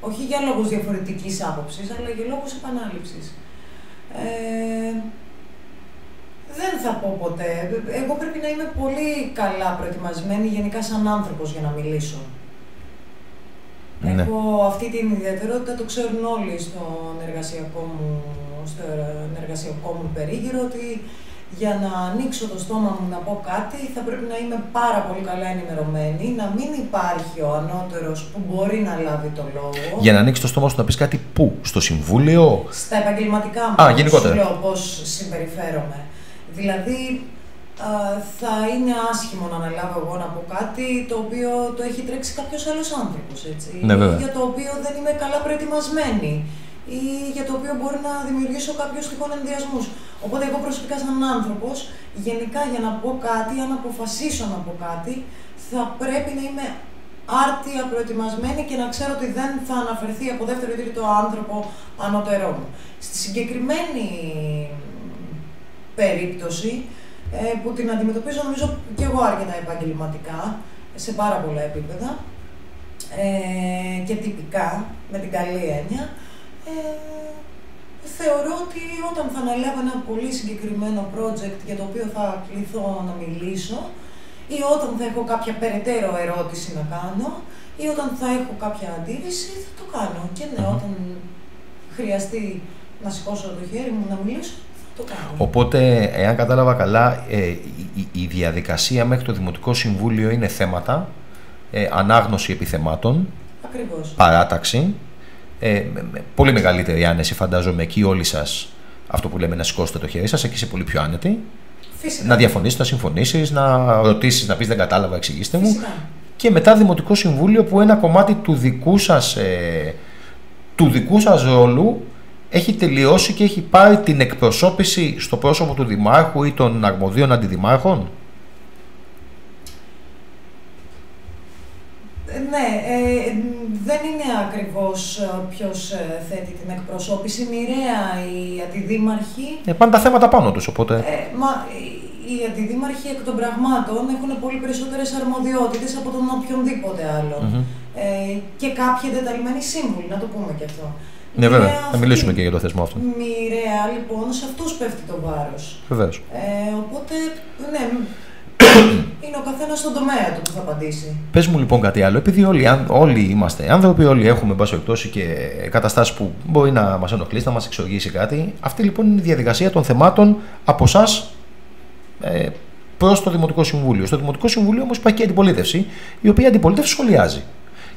Όχι για λόγους διαφορετικής άποψης, αλλά για λόγους επανάληψης. Ε, δεν θα πω ποτέ. Εγώ πρέπει να είμαι πολύ καλά προετοιμασμένη γενικά σαν άνθρωπος για να μιλήσω. Ναι. Έχω αυτή την ιδιαιτερότητα, το ξέρουν όλοι στον εργασιακό μου, στο εργασιακό μου περίγυρο, ότι για να ανοίξω το στόμα μου να πω κάτι θα πρέπει να είμαι πάρα πολύ καλά ενημερωμένη, να μην υπάρχει ο ανώτερος που μπορεί να λάβει το λόγο. Για να ανοίξεις το στόμα σου να πεις κάτι πού, στο Συμβούλιο; Στα επαγγελματικά μου, Α, γενικότερα. σου λέω πώς συμπεριφέρομαι. Δηλαδή, α, θα είναι άσχημο να αναλάβω εγώ να πω κάτι το οποίο το έχει τρέξει κάποιος άλλος άνθρωπος, έτσι. Ναι, ή βέβαια. για το οποίο δεν είμαι καλά προετοιμασμένη ή για το οποίο μπορεί να δημιουργήσω κάποιους τυχόν ενδιασμούς. Οπότε εγώ προσωπικά σαν άνθρωπος, γενικά για να πω κάτι, αν αποφασίσω να πω κάτι, θα πρέπει να είμαι άρτια προετοιμασμένη και να ξέρω ότι δεν θα αναφερθεί από δεύτερο ή τρίτο άνθρωπο ανώτερό μου. Στη συγκεκριμένη περίπτωση, ε, που την αντιμετωπίζω νομίζω και εγώ αρκετά επαγγελματικά, σε πάρα πολλά επίπεδα ε, και τυπικά, με την καλή έννοια, ε, θεωρώ ότι όταν θα αναλάβω ένα πολύ συγκεκριμένο project για το οποίο θα κληθώ να μιλήσω ή όταν θα έχω κάποια περαιτέρω ερώτηση να κάνω ή όταν θα έχω κάποια αντίρρηση θα το κάνω. Και ναι, Μμμ. όταν χρειαστεί να σηκώσω το χέρι μου να μιλήσω, θα Το κάνουμε. Οπότε, εάν κατάλαβα καλά, ε, η, η διαδικασία μέχρι το Δημοτικό Συμβούλιο είναι θέματα, ε, ανάγνωση επιθεμάτων, Ακριβώς. παράταξη, ε, με- με πολύ μεγαλύτερη άνεση φαντάζομαι εκεί όλοι σας, αυτό που λέμε να σηκώσετε το χέρι σας, εκεί είσαι πολύ πιο άνετη, Φυσικά. να διαφωνήσεις, να συμφωνήσεις, να ρωτήσεις, να πεις δεν κατάλαβα, εξηγήστε μου. Φυσικά. Και μετά Δημοτικό Συμβούλιο που ένα κομμάτι του δικού σας, ε, του δικού σας ρόλου έχει τελειώσει και έχει πάρει την εκπροσώπηση στο πρόσωπο του Δημάρχου ή των αρμοδίων αντιδημάρχων; Ναι, ε, δεν είναι ακριβώς ε, ποιος ε, θέτει την εκπροσώπηση. Μοιραία οι αντιδήμαρχοι, Ε, πάνε τα θέματα πάνω τους, οπότε... ε, μα, οι- οι αντιδήμαρχοι εκ των πραγμάτων έχουν πολύ περισσότερες αρμοδιότητες από τον οποιονδήποτε άλλον. Μμμ. Ε, και κάποιοι εντεταλμένοι σύμβουλοι, να το πούμε και αυτό. Ναι, βέβαια. Μοιραία Θα αυτοί. μιλήσουμε και για το θεσμό αυτό. Μοιραία, λοιπόν, σε αυτούς πέφτει το βάρος. Βεβαίως. Ε, οπότε, ναι, είναι ο καθένας στον τομέα του που θα απαντήσει. Πες μου λοιπόν κάτι άλλο, επειδή όλοι, αν- όλοι είμαστε άνθρωποι, όλοι έχουμε εν πάση περιπτώσει και καταστάσεις που μπορεί να μας ενοχλήσει, να μας εξοργήσει κάτι. Αυτή λοιπόν είναι η διαδικασία των θεμάτων από εσάς ε, προς το Δημοτικό Συμβούλιο. Στο Δημοτικό Συμβούλιο όμως υπάρχει και αντιπολίτευση, η οποία αντιπολίτευση σχολιάζει.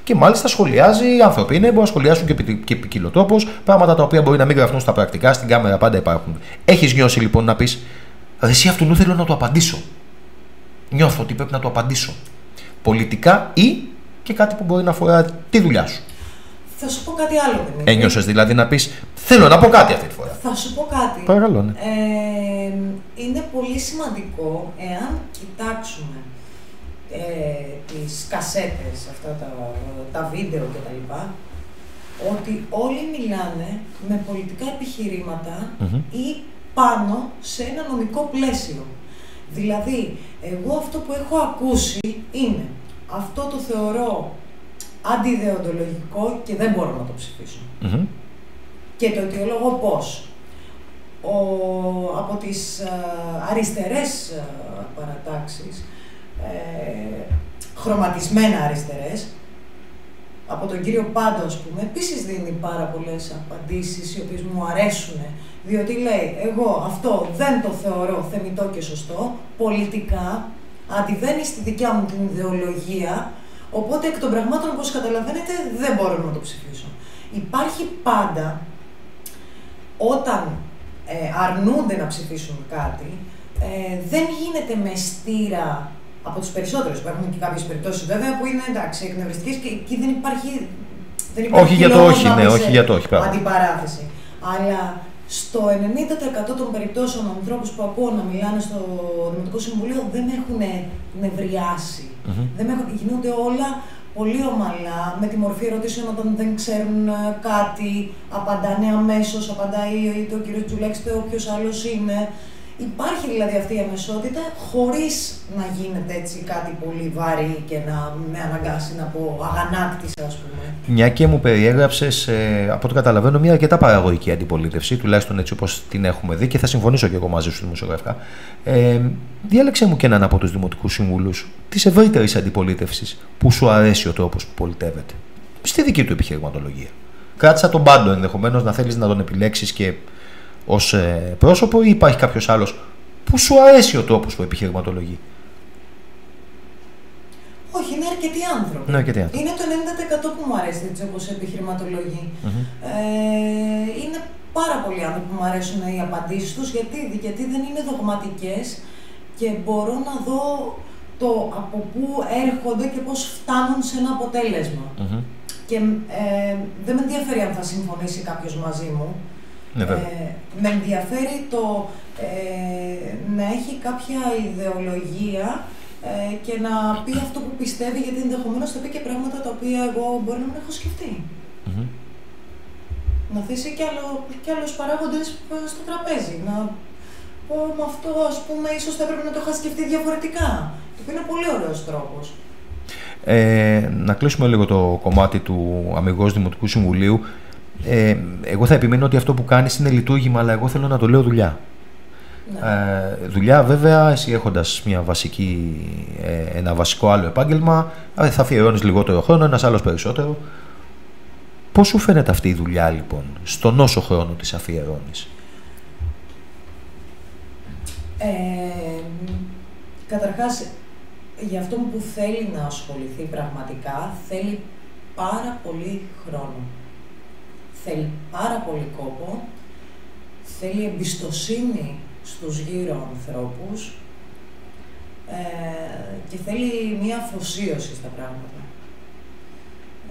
Και μάλιστα σχολιάζει άνθρωποι, είναι, μπορούν να σχολιάσουν και, επι- και ποικιλοτρόπω, πράγματα τα οποία μπορεί να μην γραφτούν στα πρακτικά, στην κάμερα πάντα υπάρχουν. Έχεις νιώσει λοιπόν να πεις, Εσύ αυτού νου θέλω να του απαντήσω. Νιώθω ότι πρέπει να του απαντήσω. Πολιτικά ή και κάτι που μπορεί να αφορά τη δουλειά σου. Θα σου πω κάτι άλλο, Δημήτρη. Ένιωσες δηλαδή να πεις: Θέλω να πω κάτι αυτή τη φορά. Θα σου πω κάτι. Παρακαλώ, ναι. Ε, είναι πολύ σημαντικό εάν κοιτάξουμε ε, τις κασέτες, αυτά τα, τα βίντεο κτλ. Ότι όλοι μιλάνε με πολιτικά επιχειρήματα Μμμ. ή πάνω σε ένα νομικό πλαίσιο. Δηλαδή, εγώ αυτό που έχω ακούσει είναι αυτό το θεωρώ αντιδεοντολογικό και δεν μπορώ να το ψηφίσω. Μμμ. Και το αιτιολόγο πώς; Ο, από τις α, αριστερές α, παρατάξεις, ε, χρωματισμένα αριστερές, από τον κύριο Πάντο, ας πούμε, επίσης δίνει πάρα πολλές απαντήσεις οι οποίες μου αρέσουν, διότι λέει, εγώ αυτό δεν το θεωρώ θεμητό και σωστό, πολιτικά, αντιβαίνει στη δικιά μου την ιδεολογία, οπότε εκ των πραγμάτων, όπως καταλαβαίνετε, δεν μπορώ να το ψηφίσω. Υπάρχει πάντα, όταν ε, αρνούνται να ψηφίσουν κάτι, ε, δεν γίνεται με στήρα από τους περισσότερους. Υπάρχουν και κάποιες περιπτώσεις βέβαια που είναι εντάξει, εκνευριστικές και εκεί δεν υπάρχει. Δεν υπάρχει Όχι για το λόγος όχι, να ναι, πεις, όχι ε, για το όχι, πράγματι. Αντιπαράθεση. Αλλά στο 90% των περιπτώσεων ανθρώπους που ακούω να μιλάνε στο Δημοτικό Συμβουλίο δεν έχουν νευριάσει. Μμμ. Δεν έχουν, γίνονται όλα πολύ ομαλά, με τη μορφή ερωτήσεων όταν δεν ξέρουν ε, κάτι, απαντάνε αμέσως, απαντάει είτε ο κ. Τζουλέξ είτε όποιο άλλος είναι. Υπάρχει δηλαδή αυτή η αμεσότητα χωρίς να γίνεται έτσι κάτι πολύ βαρύ και να με αναγκάσει να πω αγανάκτησα ας πούμε. Μια και μου περιέγραψες, ε, από ό,τι καταλαβαίνω, μια αρκετά παραγωγική αντιπολίτευση, τουλάχιστον έτσι όπως την έχουμε δει και θα συμφωνήσω και εγώ μαζί σου δημοσιογραφικά. Ε, διάλεξε μου και έναν από τους δημοτικούς συμβούλου της ευρύτερης αντιπολίτευσης που σου αρέσει ο τρόπος που πολιτεύεται. Στη δική του επιχειρηματολογία. Κράτησα τον πάντο ενδεχομένως να θέλεις να τον επιλέξεις και ως ε, πρόσωπο ή υπάρχει κάποιος άλλος που σου αρέσει ο τρόπο που επιχειρηματολογεί; Όχι, είναι αρκετοί άνθρωποι. Ναι, αρκετοί άνθρωποι. Είναι το 90% που μου αρέσει έτσι όπως επιχειρηματολογεί. Μμμ. Ε, είναι πάρα πολλοί άνθρωποι που μου αρέσουν οι απαντήσεις τους γιατί, γιατί δεν είναι δογματικές και μπορώ να δω το από πού έρχονται και πώς φτάνουν σε ένα αποτέλεσμα. Μμμ. Και ε, δεν με ενδιαφέρει αν θα συμφωνήσει κάποιος μαζί μου. Ναι, βέβαια. Ε, με ενδιαφέρει το ε, να έχει κάποια ιδεολογία ε, και να πει αυτό που πιστεύει, γιατί ενδεχομένως θα πει και πράγματα τα οποία εγώ μπορεί να μην έχω σκεφτεί. Μμμ. Να θέσει και, άλλο, και άλλους παράγοντες ε, στο τραπέζι. Να πω με αυτό, ας πούμε, ίσως θα έπρεπε να το είχα σκεφτεί διαφορετικά. Το οποίο είναι πολύ ωραίος τρόπος. Ε, να κλείσουμε λίγο το κομμάτι του αμυγός Δημοτικού Συμβουλίου. Ε, εγώ θα επιμείνω ότι αυτό που κάνεις είναι λειτουργήμα, αλλά εγώ θέλω να το λέω δουλειά. Ναι. Ε, δουλειά βέβαια, εσύ έχοντας μια βασική, ε, ένα βασικό άλλο επάγγελμα, ε, θα αφιερώνεις λιγότερο χρόνο, ένας άλλος περισσότερο. Πώς σου φαίνεται αυτή η δουλειά λοιπόν, στον όσο χρόνο της αφιερώνεις; Ε, καταρχάς, για αυτό που θέλει να ασχοληθεί πραγματικά, θέλει πάρα πολύ χρόνο. Θέλει πάρα πολύ κόπο, θέλει εμπιστοσύνη στους γύρω ανθρώπους ε, και θέλει μία αφοσίωση στα πράγματα.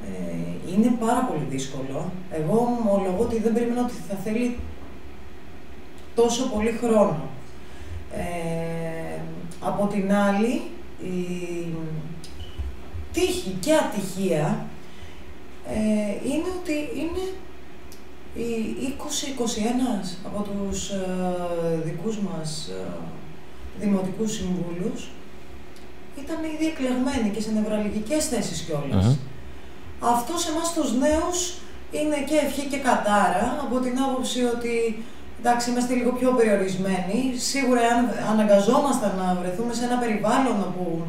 Ε, είναι πάρα πολύ δύσκολο. Εγώ ομολογώ ότι δεν περίμενα ότι θα θέλει τόσο πολύ χρόνο. Ε, από την άλλη, η τύχη και ατυχία ε, είναι ότι είναι οι 20-21 από τους ε, δικούς μας ε, δημοτικούς συμβούλους ήταν ήδη εκλεγμένοι και σε νευραλγικές θέσεις κιόλας. Αυτό σε εμάς τους νέους είναι και ευχή και κατάρα, από την άποψη ότι εντάξει, είμαστε λίγο πιο περιορισμένοι. Σίγουρα αν αναγκαζόμασταν να βρεθούμε σε ένα περιβάλλον όπου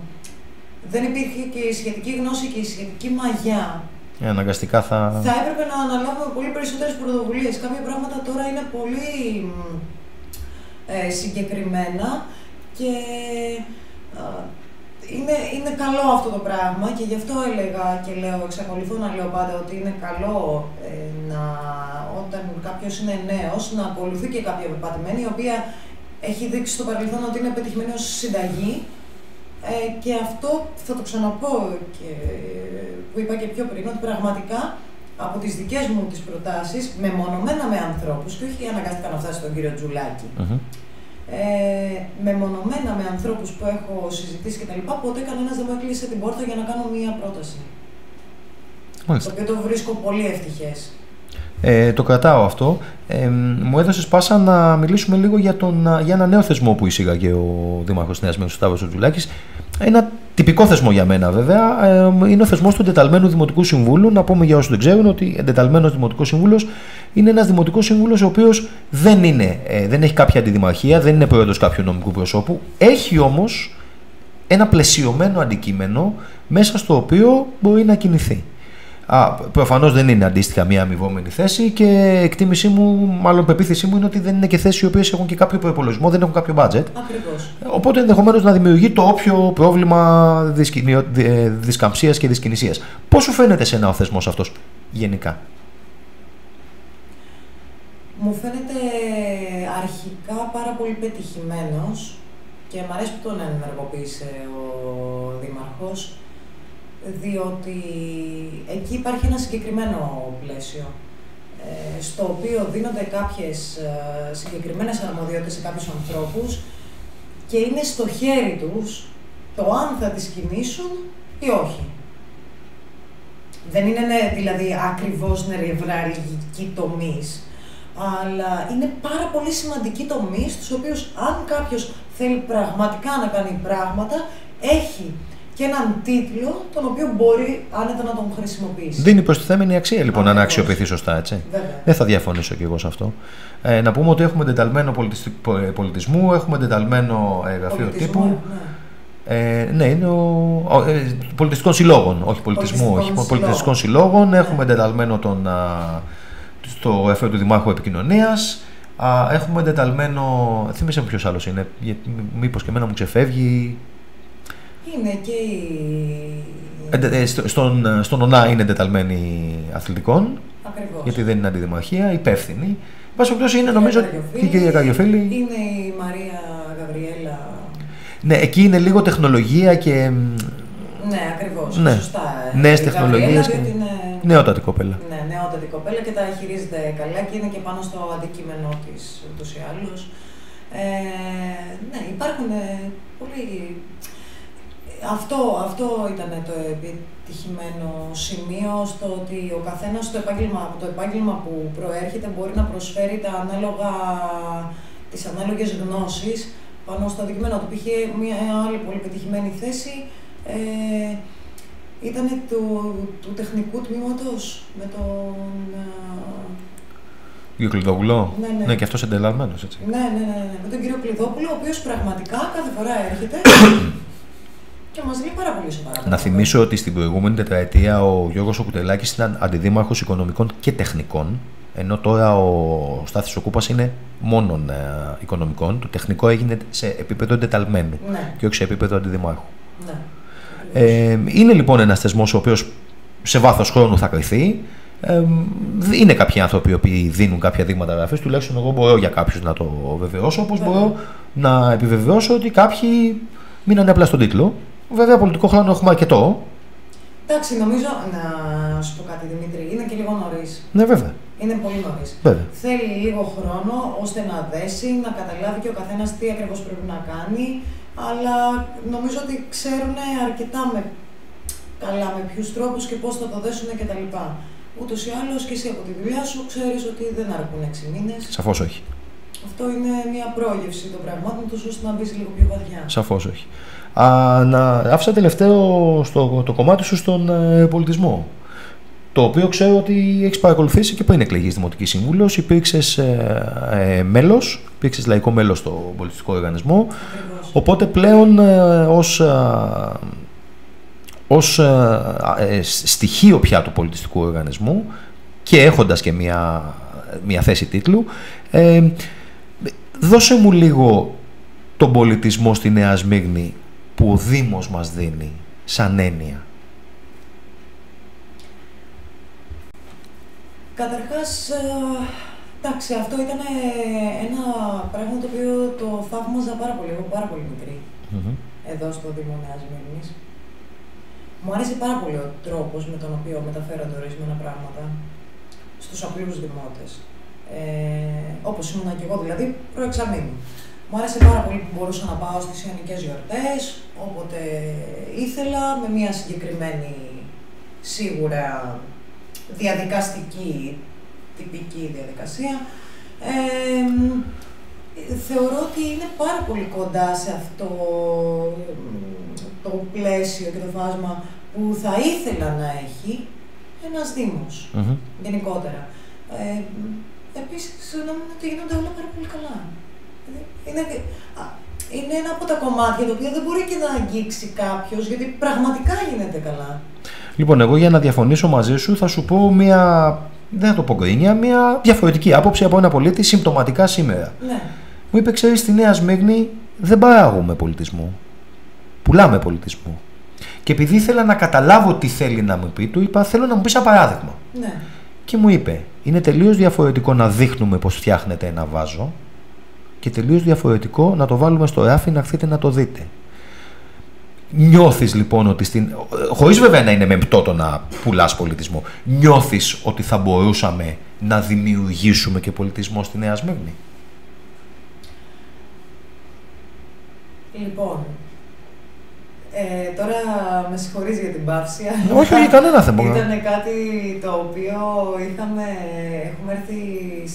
δεν υπήρχε και η σχετική γνώση και η σχετική μαγιά. Ε, αναγκαστικά θα... Θα έπρεπε να αναλάβουμε πολύ περισσότερες πρωτοβουλίες. Κάποια πράγματα τώρα είναι πολύ ε, συγκεκριμένα και είναι, είναι καλό αυτό το πράγμα και γι' αυτό έλεγα και λέω, εξακολουθώ να λέω πάντα ότι είναι καλό ε, να, όταν κάποιος είναι νέος να ακολουθεί και κάποια πεπατημένη η οποία έχει δείξει στο παρελθόν ότι είναι πετυχημένη ως συνταγή ε, και αυτό θα το ξαναπώ και που είπα και πιο πριν ότι πραγματικά από τις δικές μου τις προτάσεις μεμονωμένα με ανθρώπους και όχι αναγκαστικά να φτάσει στον κύριο Τζουλάκη ε, μεμονωμένα με ανθρώπους που έχω συζητήσει κτλ. Ποτέ κανένας δεν μου έκλεισε την πόρτα για να κάνω μία πρόταση. Μάλιστα. Το οποίο το βρίσκω πολύ ευτυχές. Ε, το κρατάω αυτό. Ε, μου έδωσες πάσα να μιλήσουμε λίγο για, τον, για ένα νέο θεσμό που εισήγαγε ο Δήμαρχος Νέας Μέγα, ο Σταύρος Τζουλάκη. Ένα τυπικό θεσμό για μένα, βέβαια. Ε, είναι ο θεσμός του εντεταλμένου Δημοτικού Συμβούλου. Να πούμε για όσους δεν ξέρουν ότι εντεταλμένος Δημοτικός Σύμβουλος είναι ένας Δημοτικός Σύμβουλος ο οποίος δεν, ε, δεν έχει κάποια αντιδημαρχία, δεν είναι πρόεδρο κάποιου νομικού προσώπου. Έχει όμως ένα πλαισιωμένο αντικείμενο μέσα στο οποίο μπορεί να κινηθεί. Προφανώς δεν είναι αντίστοιχα μια αμοιβόμενη θέση και εκτίμησή μου, μάλλον πεποίθησή μου είναι ότι δεν είναι και θέσεις οι οποίες έχουν και κάποιο προπολογισμό, δεν έχουν κάποιο budget. Ακριβώς. Οπότε ενδεχομένως να δημιουργεί το όποιο πρόβλημα δισκαμψίας και δυσκινησία. Πώς σου φαίνεται σε ένα ο θεσμός αυτός γενικά; Μου φαίνεται αρχικά πάρα πολύ πετυχημένος και μου αρέσει που τον ενεργοποίησε ο Δήμαρχος διότι εκεί υπάρχει ένα συγκεκριμένο πλαίσιο ε, στο οποίο δίνονται κάποιες ε, συγκεκριμένες αρμοδιότητες σε κάποιους ανθρώπους και είναι στο χέρι τους το αν θα τις κινήσουν ή όχι. Δεν είναι ναι, δηλαδή ακριβώς νερευραρική τομής, αλλά είναι πάρα πολύ σημαντική τομή στους οποίους αν κάποιος θέλει πραγματικά να κάνει πράγματα, έχει και έναν τίτλο τον οποίο μπορεί άνετα να τον χρησιμοποιήσει. Δίνει προστιθέμενη αξία λοιπόν να αξιοποιηθεί σωστά, έτσι. Βέβαια. Δεν θα διαφωνήσω κι εγώ σε αυτό. Ε, να πούμε ότι έχουμε εντεταλμένο πολιτισμού, έχουμε εντεταλμένο ε, γραφείο τύπου. Ναι. Ε, ναι, είναι ο, ε, πολιτιστικών συλλόγων, όχι πολιτισμού, όχι πολιτιστικών συλλόγων. Ναι. Έχουμε εντεταλμένο τον, α, στο γραφείο του Δημάρχου Επικοινωνίας. Έχουμε εντεταλμένο. Θύμισε μου ποιος άλλος είναι, μήπως και εμένα μου ξεφεύγει. Είναι και η... Ε, στον, στον ΟΝΑ είναι εντεταλμένοι αθλητικών. Ακριβώς. Γιατί δεν είναι αντιδημαρχία, υπεύθυνη. Πάση περιπτώσει είναι νομίζω και η κυρία Καγιοφίλη. Είναι η Μαρία Γαβριέλα. Ναι, εκεί είναι λίγο τεχνολογία και. Ναι, ακριβώς. Ναι. Σωστά. Νέες τεχνολογίες. Και... Είναι... Νεότατη κοπέλα. Ναι, νεότατη κοπέλα και τα χειρίζεται καλά και είναι και πάνω στο αντικείμενό της ούτως ή άλλως. Ε, ναι, υπάρχουν πολύ αυτό, αυτό ήταν το επιτυχημένο σημείο στο ότι ο καθένας το επάγγελμα, το επάγγελμα που προέρχεται μπορεί να προσφέρει τα ανάλογα, τις ανάλογες γνώσεις πάνω στο αντικείμενο του. Πήγε μια άλλη πολύ πετυχημένη θέση ε, ήταν του, του τεχνικού τμήματος με τον... Κύριο Κλειδόπουλο. Ναι, ναι. ναι, και αυτός εντελαλμένος, έτσι. Ναι, ναι, ναι, ναι, με τον κύριο Κλειδόπουλο, ο οποίος πραγματικά κάθε φορά έρχεται και μας λέει πάρα πολύ σοβαρά. Να θυμίσω ότι στην προηγούμενη τετραετία ο Γιώργος Κουτελάκης ήταν αντιδήμαρχος οικονομικών και τεχνικών Ενώ τώρα ο Στάθης ο είναι μόνον ε, οικονομικών. Το τεχνικό έγινε σε επίπεδο εντεταλμένου Ναι. και όχι σε επίπεδο αντιδημάρχου. Ναι. Ε, είναι λοιπόν ένας θεσμός ο οποίος σε βάθος χρόνου θα κρυθεί. Ε, είναι κάποιοι άνθρωποι οι οποίοι δίνουν κάποια δείγματα γραφής, τουλάχιστον εγώ μπορώ για κάποιους να το βεβαιώσω, όπως Βέβαια. μπορώ να επιβεβαιώσω ότι κάποιοι μείνανε απλά στον τίτλο. Βέβαια, πολιτικό χρόνο έχουμε αρκετό. Εντάξει, νομίζω να σου πω κάτι Δημήτρη, είναι και λίγο νωρίς. Ναι, βέβαια. Είναι πολύ νωρίς. βέβαια. Θέλει λίγο χρόνο ώστε να δέσει, να καταλάβει και ο καθένας τι ακριβώς πρέπει να κάνει. Αλλά νομίζω ότι ξέρουν αρκετά με, καλά με ποιους τρόπους και πώς θα το δέσουν κτλ. Ούτως ή άλλως και εσύ από τη δουλειά σου ξέρεις ότι δεν αρκούν 6 μήνες. Σαφώς όχι. Αυτό είναι μια πρόγευση των πραγμάτων τους ώστε να μπεις λίγο πιο βαθιά. Σαφώς όχι. Α, να άφησα τελευταίο στο, το κομμάτι σου στον ε, πολιτισμό. Το οποίο ξέρω ότι έχεις παρακολουθήσει και πριν εκλεγεί Δημοτικής Σύμβουλος. Υπήρξες ε, ε, μέλος, υπήρξες λαϊκό μέλος στο πολιτιστικό οργανισμό. Ακριβώς. Οπότε πλέον ε, ως, ε, ως ε, ε, στοιχείο πια του πολιτιστικού οργανισμού και έχοντας και μια, μια θέση τίτλου, ε, δώσε μου λίγο τον πολιτισμό στη Νέα Σμύρνη που ο Δήμος μας δίνει σαν έννοια. Καταρχάς, ε, εντάξει, αυτό ήταν ε, ένα πράγμα το οποίο το θαύμαζα πάρα πολύ, εγώ πάρα πολύ μικρή, εδώ στο Δήμο Νέας Μύρνης. Μου άρεσε πάρα πολύ ο τρόπος με τον οποίο μεταφέρονται ορισμένα πράγματα στους απλούς δημότες. Ε, όπως ήμουν και εγώ δηλαδή, προεξαμήνου. Μου άρεσε πάρα πολύ που μπορούσα να πάω στις ιονικές γιορτές, όποτε ήθελα, με μια συγκεκριμένη σίγουρα διαδικαστική, τυπική διαδικασία. Ε, μ, θεωρώ ότι είναι πάρα πολύ κοντά σε αυτό μ, το πλαίσιο και το φάσμα που θα ήθελα να έχει ένας Δήμος Μμμ. γενικότερα. Ε, επίσης, νομίζω ότι γίνονται όλα πάρα πολύ καλά. Δηλαδή, Είναι, α, είναι ένα από τα κομμάτια το οποίο δεν μπορεί και να αγγίξει κάποιος γιατί πραγματικά γίνεται καλά. Λοιπόν, εγώ για να διαφωνήσω μαζί σου θα σου πω μια, δεν θα το πω γκρίνια, μια διαφορετική άποψη από ένα πολίτη συμπτωματικά σήμερα. Ναι. Μου είπε, ξέρεις, στη Νέα Σμύρνη δεν παράγουμε πολιτισμό. Πουλάμε πολιτισμό. Και επειδή ήθελα να καταλάβω τι θέλει να μου πει, του είπα: Θέλω να μου πεις ένα παράδειγμα. Ναι. Και μου είπε: Είναι τελείως διαφορετικό να δείχνουμε πώ φτιάχνεται ένα βάζο και τελείως διαφορετικό να το βάλουμε στο ράφι να έρθετε να το δείτε. Νιώθεις λοιπόν ότι στην... χωρίς βέβαια να είναι μεμπτό το να πουλάς πολιτισμό, νιώθεις ότι θα μπορούσαμε να δημιουργήσουμε και πολιτισμό στη Νέα Σμύρνη; Λοιπόν, ε, τώρα με συγχωρείς για την παύση, αλλά όχι, όχι, κανένα θέμα. ήταν κάτι το οποίο είχαμε, έχουμε έρθει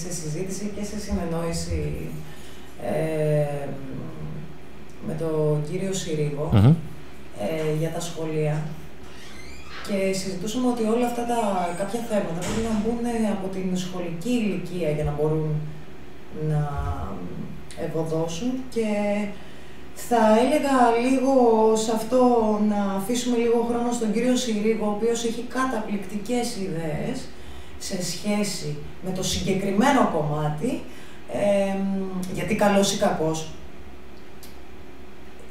σε συζήτηση και σε συνεννόηση ε, με τον κύριο Συρίγο Μμμ. ε, για τα σχολεία και συζητούσαμε ότι όλα αυτά τα κάποια θέματα πρέπει να μπουν από την σχολική ηλικία για να μπορούν να ευωδώσουν και θα έλεγα λίγο σε αυτό να αφήσουμε λίγο χρόνο στον κύριο Συρίγο, ο οποίος έχει καταπληκτικές ιδέες σε σχέση με το συγκεκριμένο κομμάτι, ε, γιατί καλός ή κακός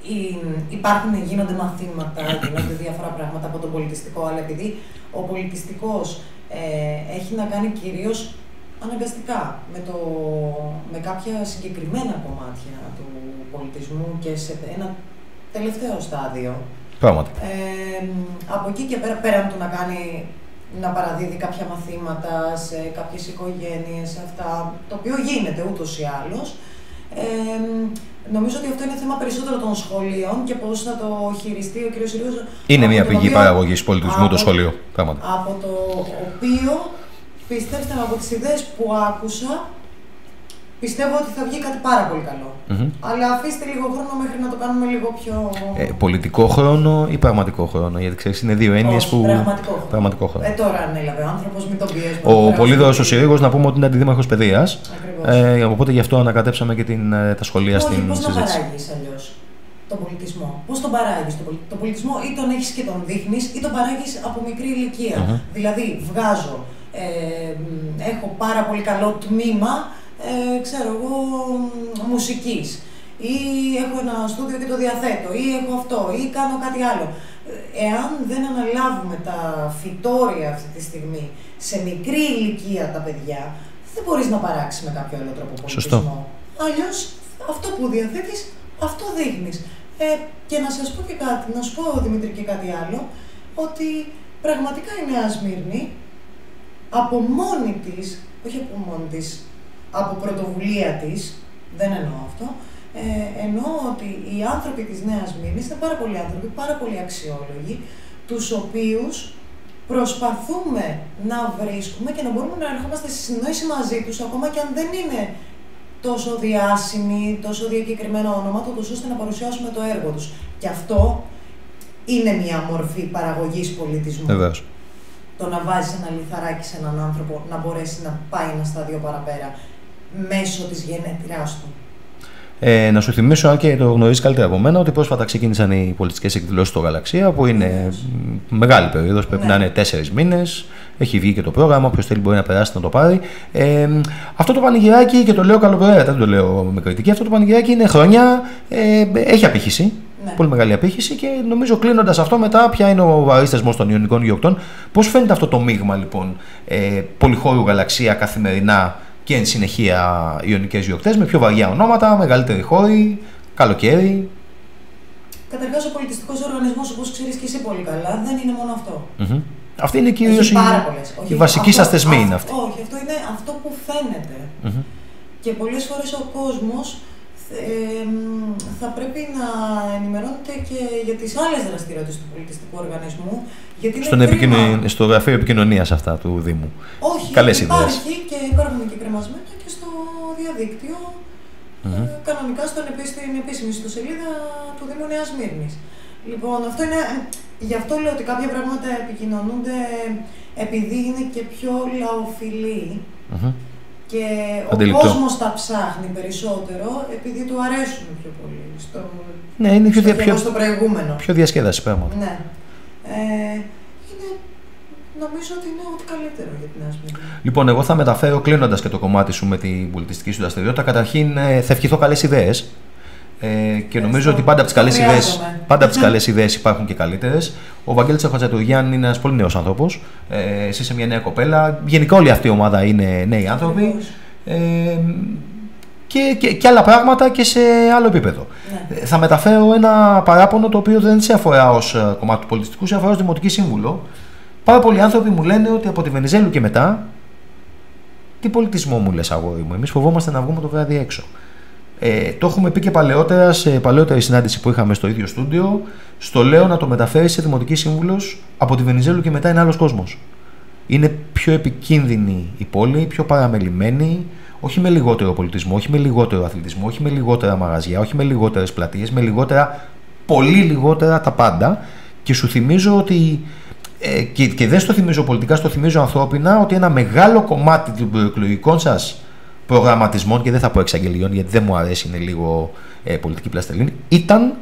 η- υπάρχουν, γίνονται μαθήματα, γίνονται διάφορα πράγματα από τον πολιτιστικό, αλλά επειδή ο πολιτιστικός ε, έχει να κάνει κυρίως αναγκαστικά με, το, με κάποια συγκεκριμένα κομμάτια του πολιτισμού και σε ένα τελευταίο στάδιο. Πραγματικά. Ε, από εκεί και πέρα, πέραν του να κάνει να παραδίδει κάποια μαθήματα σε κάποιες οικογένειες, αυτά, το οποίο γίνεται ούτως ή άλλως, ε, νομίζω ότι αυτό είναι θέμα περισσότερο των σχολείων και πώς θα το χειριστεί ο κ. Συρίγος. Είναι από μια τον πηγή οποίο- παραγωγής πολιτισμού το από- σχολείο. Πράγματι. Από το οποίο, πιστέψτε με, από τις ιδέες που άκουσα, πιστεύω ότι θα βγει κάτι πάρα πολύ καλό. Μμμ. Αλλά αφήστε λίγο χρόνο μέχρι να το κάνουμε λίγο πιο... Ε, πολιτικό χρόνο ή πραγματικό χρόνο, γιατί ξέρεις είναι δύο έννοιες Όχι, που. Πραγματικό χρόνο. Πραγματικό χρόνο. Ε, τώρα ανέλαβε ο άνθρωπος, μην τον πιέζουμε. Ο Πολύδωρος ο Συρίγος να πούμε ότι είναι αντιδήμαρχος παιδείας. Ακριβώς. Ε, οπότε γι' αυτό ανακατέψαμε και την, ε, τα σχολεία Όχι, στην πώς να συζήτηση. παράγεις αλλιώς τον πολιτισμό; Πώς τον παράγεις; Τον, πολι... τον πολιτισμό ή τον έχεις και τον δείχνεις ή τον παράγεις από μικρή ηλικία. Μμμ. Δηλαδή βγάζω ε, έχω πάρα πολύ καλό τμήμα, ε, ξέρω εγώ, μουσικής ή έχω ένα στούντιο και το διαθέτω ή έχω αυτό ή κάνω κάτι άλλο. Εάν δεν αναλάβουμε τα φυτόρια αυτή τη στιγμή σε μικρή ηλικία τα παιδιά, δεν μπορείς να παράξεις με κάποιο άλλο τρόπο πολιτισμό. Σωστό. Αλλιώς αυτό που διαθέτεις, αυτό δείχνεις. Ε, και να σας πω και κάτι, να σου πω Δημήτρη και κάτι άλλο, ότι πραγματικά η Νέα Σμύρνη από μόνη της, όχι από μόνη της, από πρωτοβουλία της, δεν εννοώ αυτό, ε, εννοώ ότι οι άνθρωποι της Νέας Μήνης είναι πάρα πολλοί άνθρωποι, πάρα πολύ αξιόλογοι, τους οποίους προσπαθούμε να βρίσκουμε και να μπορούμε να ερχόμαστε στη συνεννόηση μαζί τους, ακόμα και αν δεν είναι τόσο διάσημοι, τόσο διακεκριμένα ονόματα, ώστε να παρουσιάσουμε το έργο τους. Και αυτό είναι μια μορφή παραγωγής πολιτισμού. Βεβαίως. Το να βάζεις ένα λιθαράκι σε έναν άνθρωπο να μπορέσει να πάει ένα στάδιο παραπέρα μέσω της γενέτειράς του. Ε, να σου θυμίσω, αν και το γνωρίζεις καλύτερα από μένα, ότι πρόσφατα ξεκίνησαν οι πολιτιστικές εκδηλώσεις στο Γαλαξία, που είναι μεγάλη περίοδος, πρέπει Ναι. να είναι τέσσερις μήνες. Έχει βγει και το πρόγραμμα, όποιος θέλει μπορεί να περάσει να το πάρει. Ε, αυτό το πανηγυράκι, και το λέω καλοπροαίρετα, δεν το λέω με κριτική, αυτό το πανηγυράκι είναι χρόνια, ε, έχει απήχηση. Ναι. Πολύ μεγάλη απήχηση και νομίζω κλείνοντας αυτό, μετά ποια είναι ο βαρύ θεσμό των Ιωνικών Γιοκτών. Πώς φαίνεται αυτό το μείγμα λοιπόν ε, πολυχώρου γαλαξία καθημερινά και εν συνεχεία Ιωνικές Γιοκτές με πιο βαριά ονόματα, μεγαλύτερη χώρη, καλοκαίρι. Καταρχάς ο πολιτιστικός οργανισμός, όπως ξέρεις και εσύ πολύ καλά, δεν είναι μόνο αυτό. Μμμ. Αυτή είναι κυρίως Έχει η, πάρα πολλές. η Όχι, βασική αυτό- σας θεσμή. αυτό- Είναι αυτή. Όχι, αυτό είναι αυτό που φαίνεται. Μμμ. Και πολλές φορές ο κόσμος ε, μ, θα πρέπει να ενημερώνεται και για τις άλλες δραστηριότητες του πολιτιστικού οργανισμού. Γιατί είναι Στον κρίμα- επικοινωνι... Στο γραφείο επικοινωνίας αυτά του Δήμου. Όχι, Καλές υπάρχει και υπάρχουν και κρεμασμένα και στο διαδίκτυο. Μμμ. ε, κανονικά στον επί- στην επίσημη ιστοσελίδα του Δήμου Νέας Μύρνης. Λοιπόν, αυτό είναι, γι' αυτό λέω ότι κάποια πράγματα επικοινωνούνται επειδή είναι και πιο λαοφιλή Μμμ. Και Αντιληπτό. ο κόσμος τα ψάχνει περισσότερο επειδή του αρέσουν πιο πολύ. Στο, Ναι, είναι πιο, στο, δια... πιο... στο προηγούμενο. πιο διασκέδαση πράγματα. Ναι. Ε, είναι, νομίζω ότι είναι ό,τι καλύτερο για την Άσμη. Λοιπόν, εγώ θα μεταφέρω κλείνοντας και το κομμάτι σου με την πολιτιστική σου δραστηριότητα. Καταρχήν, ε, θα ευχηθώ καλές ιδέες. Ε, και νομίζω ότι πάντα από τις καλές Το ιδέε χρειάζομαι. πάντα από τις καλές ιδέες υπάρχουν και καλύτερες. Ο Βαγγέλης Χατζατουργιάν είναι ένας πολύ νέος άνθρωπος. Ε, εσύ είσαι μια νέα κοπέλα. Γενικά όλη αυτή η ομάδα είναι νέοι άνθρωποι. Ακριβώς. Ε, και, και, και άλλα πράγματα και σε άλλο επίπεδο. Ναι. Ε, Θα μεταφέρω ένα παράπονο το οποίο δεν σε αφορά ως κομμάτι του πολιτιστικού, σε αφορά ως δημοτική σύμβουλο. Πάρα πολλοί άνθρωποι μου λένε ότι από τη Βενιζέλου και μετά. Τι πολιτισμό μου λες, αγόρι μου. Εμείς φοβόμαστε να βγούμε το βράδυ έξω. Ε, το έχουμε πει και παλαιότερα σε παλαιότερη συνάντηση που είχαμε στο ίδιο στούντιο. Στο λέω να το μεταφέρεις σε δημοτική σύμβουλος από τη Βενιζέλου και μετά είναι άλλος κόσμος. Είναι πιο επικίνδυνη η πόλη, πιο παραμελημένη, όχι με λιγότερο πολιτισμό, όχι με λιγότερο αθλητισμό, όχι με λιγότερα μαγαζιά, όχι με λιγότερες πλατείες, με λιγότερα, πολύ λιγότερα τα πάντα. Και σου θυμίζω ότι. Ε, και, και δεν στο θυμίζω πολιτικά, στο θυμίζω ανθρώπινα ότι ένα μεγάλο κομμάτι των προεκλογικών σας προγραμματισμών, και δεν θα πω εξαγγελιών γιατί δεν μου αρέσει, είναι λίγο ε, πολιτική πλαστελίνη, ήταν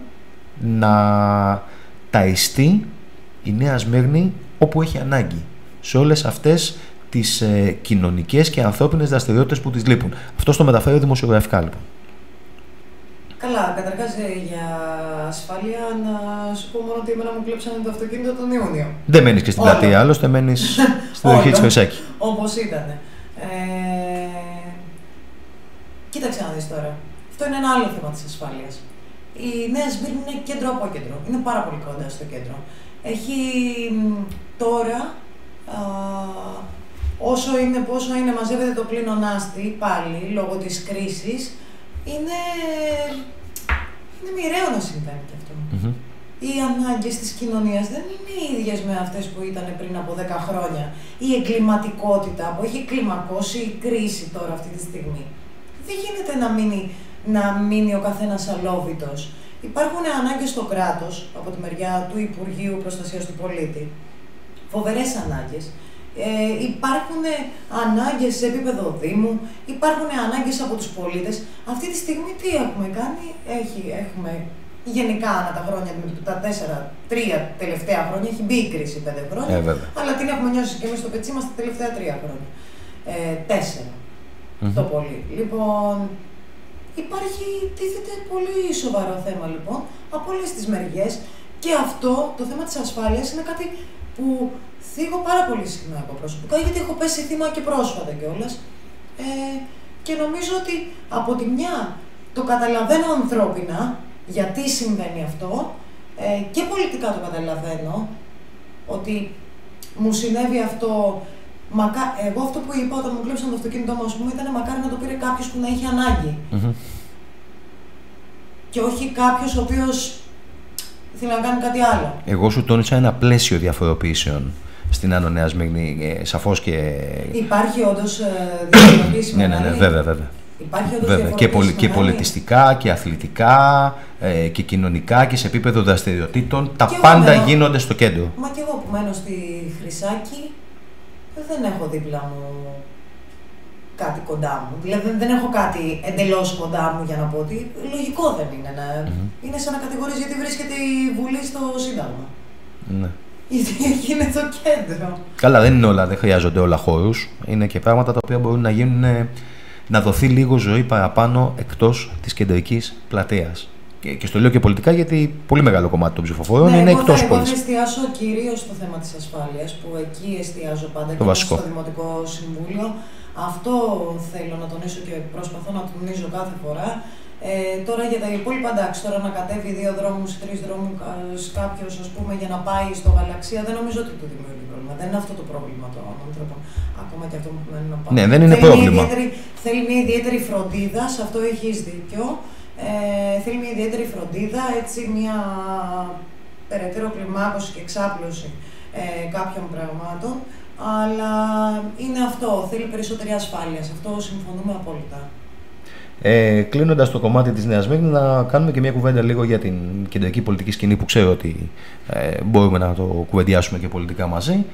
να ταϊστεί η Νέα Σμύρνη όπου έχει ανάγκη. Σε όλες αυτές τις ε, κοινωνικές και ανθρώπινες δραστηριότητες που τις λείπουν. Αυτό στο μεταφέρει δημοσιογραφικά λοιπόν. Καλά, καταρχάς για ασφάλεια να σου πω μόνο ότι εμένα μου κλέψανε το αυτοκίνητο τον Ιούνιο. Δεν μένεις και στην Όλο. πλατεία, άλλωστε μένεις στην περιοχή της Όλο. Χρυσάκη. Όπως ήταν. Ε, κοίταξε να δεις τώρα. Αυτό είναι ένα άλλο θέμα της ασφάλειας. Η Νέα Σμύρνη είναι κέντρο από κέντρο. Είναι πάρα πολύ κοντά στο κέντρο. Έχει μ, τώρα, α, όσο είναι, πόσο είναι, μαζεύεται το πλήνον άστη πάλι λόγω της κρίσης, είναι, είναι μοιραίο να συμβαίνει και αυτό. Μμμ. Οι ανάγκες της κοινωνίας δεν είναι οι ίδιες με αυτές που ήταν πριν από 10 χρόνια. Η εγκληματικότητα που έχει κλιμακώσει η κρίση τώρα αυτή τη στιγμή. Δεν γίνεται να μείνει, να μείνει ο καθένας αλόβητος; Υπάρχουν ανάγκες στο κράτος από τη μεριά του Υπουργείου Προστασίας του Πολίτη. Φοβερές ανάγκες. Ε, υπάρχουν ανάγκες σε επίπεδο Δήμου, υπάρχουν ανάγκες από τους πολίτες. Αυτή τη στιγμή τι έχουμε κάνει, Έχει, έχουμε γενικά ανά τα χρόνια, τα τέσσερα, τρία τελευταία χρόνια, έχει μπει η κρίση πέντε χρόνια, Ε, βέβαια. αλλά την έχουμε νιώσει και εμείς στο πετσί μας τα τελευταία τρία χρόνια. Ε, τέσσερα Μμμ. το πολύ. Λοιπόν, υπάρχει, τίθεται πολύ σοβαρό θέμα λοιπόν από όλες τις μεριές και αυτό το θέμα της ασφάλειας είναι κάτι που θίγω πάρα πολύ συχνά εγώ προσωπικά γιατί έχω πέσει θύμα και πρόσφατα κιόλας ε, και νομίζω ότι από τη μια το καταλαβαίνω ανθρώπινα γιατί συμβαίνει αυτό ε, και πολιτικά το καταλαβαίνω ότι μου συνέβη αυτό Μακά... Εγώ αυτό που είπα όταν μου κλέψαν το αυτοκίνητό μου, ας πούμε, ήταν μακάρι να το πήρε κάποιος που να είχε ανάγκη. Μμμ. Και όχι κάποιος ο οποίος θέλει να κάνει κάτι άλλο. Εγώ σου τόνισα ένα πλαίσιο διαφοροποιήσεων στην Άνω Νέας Σμύρνη. Ε, Σαφώς και. Υπάρχει όντως ε, διαφοροποίηση. Ναι, ναι, ναι, μεγάλη. βέβαια, βέβαια. Υπάρχει όντως Βέβαια. Και, πολι- και μεγάλη. πολιτιστικά και αθλητικά ε, και κοινωνικά και σε επίπεδο δραστηριοτήτων. Τα Και εγώ πάντα μένω- γίνονται στο κέντρο. Μα και εγώ που μένω στη Χρυσάκη, δεν έχω δίπλα μου κάτι κοντά μου. Δηλαδή δεν- δεν έχω κάτι εντελώς κοντά μου για να πω ότι λογικό δεν είναι. Να... Μμμ. Είναι σαν να κατηγορείς γιατί βρίσκεται η Βουλή στο Σύνταγμα. Ναι. Γιατί εκεί είναι το κέντρο. Καλά, δεν είναι όλα, δεν χρειάζονται όλα χώρους. Είναι και πράγματα τα οποία μπορούν να γίνουν. ε, να δοθεί λίγο ζωή παραπάνω εκτός της κεντρικής πλατείας. Και, και στο λέω και πολιτικά γιατί πολύ μεγάλο κομμάτι των ψηφοφόρων είναι Ναι, εγώ εκτός θα, εγώ πόλης. θα εστιάσω κυρίως στο θέμα της ασφάλειας, που εκεί εστιάζω πάντα Το και βασικό. στο Δημοτικό Συμβούλιο. Αυτό θέλω να τονίσω και προσπαθώ να τονίζω κάθε φορά. Ε, τώρα για τα υπόλοιπα, εντάξει, τώρα να κατέβει δύο δρόμους ή τρεις δρόμους κάποιος, ας πούμε, για να πάει στο γαλαξία, δεν νομίζω ότι του δημιουργεί πρόβλημα. Δεν είναι αυτό το πρόβλημα των ανθρώπων. Ακόμα και αυτό που μένει να πάει. Ναι, δεν είναι Θέλει μια πρόβλημα. ιδιαίτερη- θέλει μια ιδιαίτερη φροντίδα, σε αυτό έχεις δίκιο. Ε, θέλει μια ιδιαίτερη φροντίδα, έτσι μια περαιτέρω κλιμάκωση και εξάπλωση ε, κάποιων πραγμάτων. Αλλά είναι αυτό, θέλει περισσότερη ασφάλεια. Σε αυτό συμφωνούμε απόλυτα. Ε, Κλείνοντας το κομμάτι της Νέας Σμύρνη, να κάνουμε και μια κουβέντα λίγο για την κεντρική πολιτική σκηνή που ξέρω ότι ε, μπορούμε να το κουβεντιάσουμε και πολιτικά μαζί.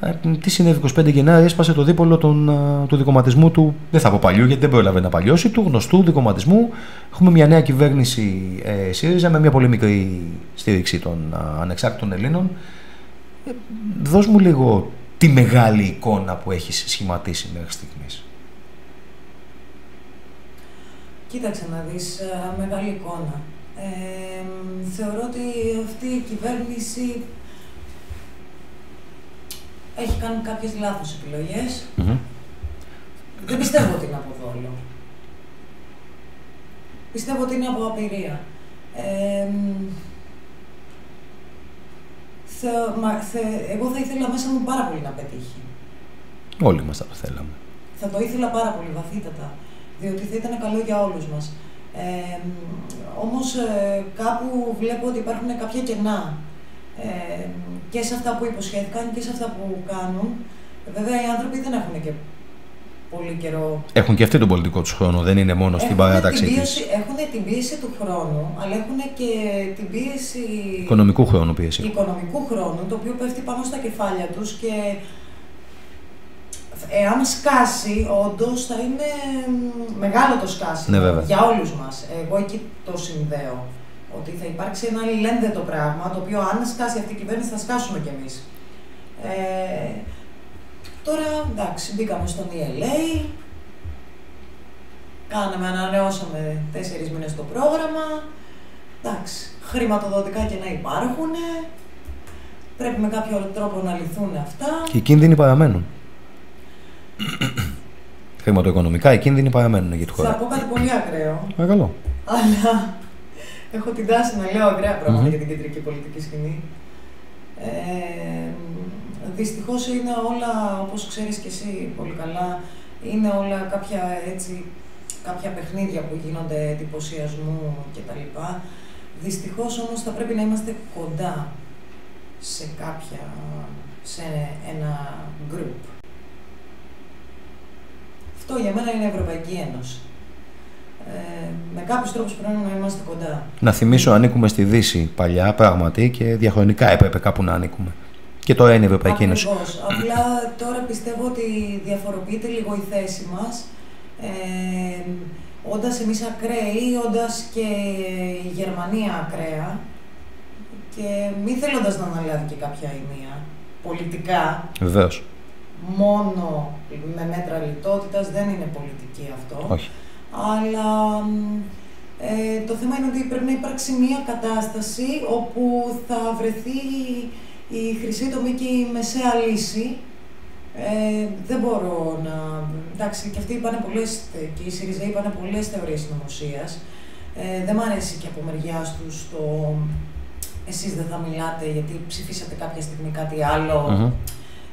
Ε, τι συνέβη 25 Γενάρη, έσπασε το δίπολο των, ε, του δικοματισμού του, δεν θα πω παλιού γιατί δεν πρόλαβε να παλιώσει, του γνωστού δικοματισμού. Έχουμε μια νέα κυβέρνηση ε, ΣΥΡΙΖΑ με μια πολύ μικρή στήριξη των ε, ανεξάρτητων Ελλήνων. Ε, δώσ' μου λίγο τη μεγάλη εικόνα που έχεις σχηματίσει μέχρι στιγμής. Κοίταξε να δεις, ε, μεγάλη εικόνα. Ε, θεωρώ ότι αυτή η κυβέρνηση έχει κάνει κάποιες λάθος επιλογές. Μμμ. Δεν πιστεύω ότι είναι από δόλο. Πιστεύω ότι είναι από απειρία. Ε, θε- μα- θε- εγώ θα ήθελα μέσα μου πάρα πολύ να πετύχει. Όλοι μας θα το θέλαμε. Θα το ήθελα πάρα πολύ βαθύτατα, διότι θα ήταν καλό για όλους μας. Ε, όμως ε, κάπου βλέπω ότι υπάρχουν κάποια κενά ε, και σε αυτά που υποσχέθηκαν και σε αυτά που κάνουν. Βέβαια οι άνθρωποι δεν έχουν και πολύ καιρό. Έχουν και αυτοί τον πολιτικό τους χρόνο, δεν είναι μόνο στην Έχουν παράταξή την τη. πίεση- Έχουν την πίεση του χρόνου, αλλά έχουν και την πίεση Οικονομικού χρόνου πίεση. οικονομικού χρόνου, το οποίο πέφτει πάνω στα κεφάλια τους και εάν σκάσει, όντως θα είναι μ, μεγάλο το σκάσιμο Ναι, βέβαια. για όλους μας. Εγώ εκεί το συνδέω. Ότι θα υπάρξει ένα λένδετο πράγμα, το οποίο αν σκάσει αυτή η κυβέρνηση θα σκάσουμε κι εμείς. Ε, τώρα, εντάξει, μπήκαμε στον ELA, κάναμε, ανανεώσαμε τέσσερις μήνες το πρόγραμμα, εντάξει, χρηματοδοτικά και να υπάρχουν, πρέπει με κάποιο τρόπο να λυθούν αυτά. Και οι κίνδυνοι παραμένουν. Χρηματοοικονομικά οι κίνδυνοι παραμένουν για τη Θα χώρα. πω κάτι πολύ ακραίο, Παρακαλώ. αλλά έχω την τάση να λέω ακραία πράγματα Μμμ. για την κεντρική πολιτική σκηνή. Ε, δυστυχώς είναι όλα, όπως ξέρεις και εσύ πολύ καλά, είναι όλα κάποια έτσι, κάποια παιχνίδια που γίνονται εντυπωσιασμού κτλ. Δυστυχώς όμως θα πρέπει να είμαστε κοντά σε κάποια, σε ένα group. Αυτό για μένα είναι η Ευρωπαϊκή Ένωση. Ε, με κάποιους τρόπους πρέπει να είμαστε κοντά. Να θυμίσω, ανήκουμε στη Δύση παλιά, πράγματι, και διαχρονικά έπρεπε κάπου να ανήκουμε. Και τώρα είναι η Ευρωπαϊκή Ένωση. Ακριβώς. Απλά τώρα πιστεύω ότι διαφοροποιείται λίγο η θέση μας. Ε, όντας εμείς ακραίοι, όντας και η Γερμανία ακραία και μη θέλοντας να αναλάβει και κάποια ενία πολιτικά. Βεβαίως. Μόνο με μέτρα λιτότητας δεν είναι πολιτική αυτό. Όχι. Αλλά ε, το θέμα είναι ότι πρέπει να υπάρξει μια κατάσταση όπου θα βρεθεί η χρυσή τομή και η μεσαία λύση. Ε, δεν μπορώ να... Εντάξει, και αυτοί είπαν πολλές, και οι ΣΥΡΙΖΑ είπαν πολλές θεωρίες συνωμοσίας. Ε, δεν μ' αρέσει και από μεριά του το εσείς δεν θα μιλάτε γιατί ψηφίσατε κάποια στιγμή κάτι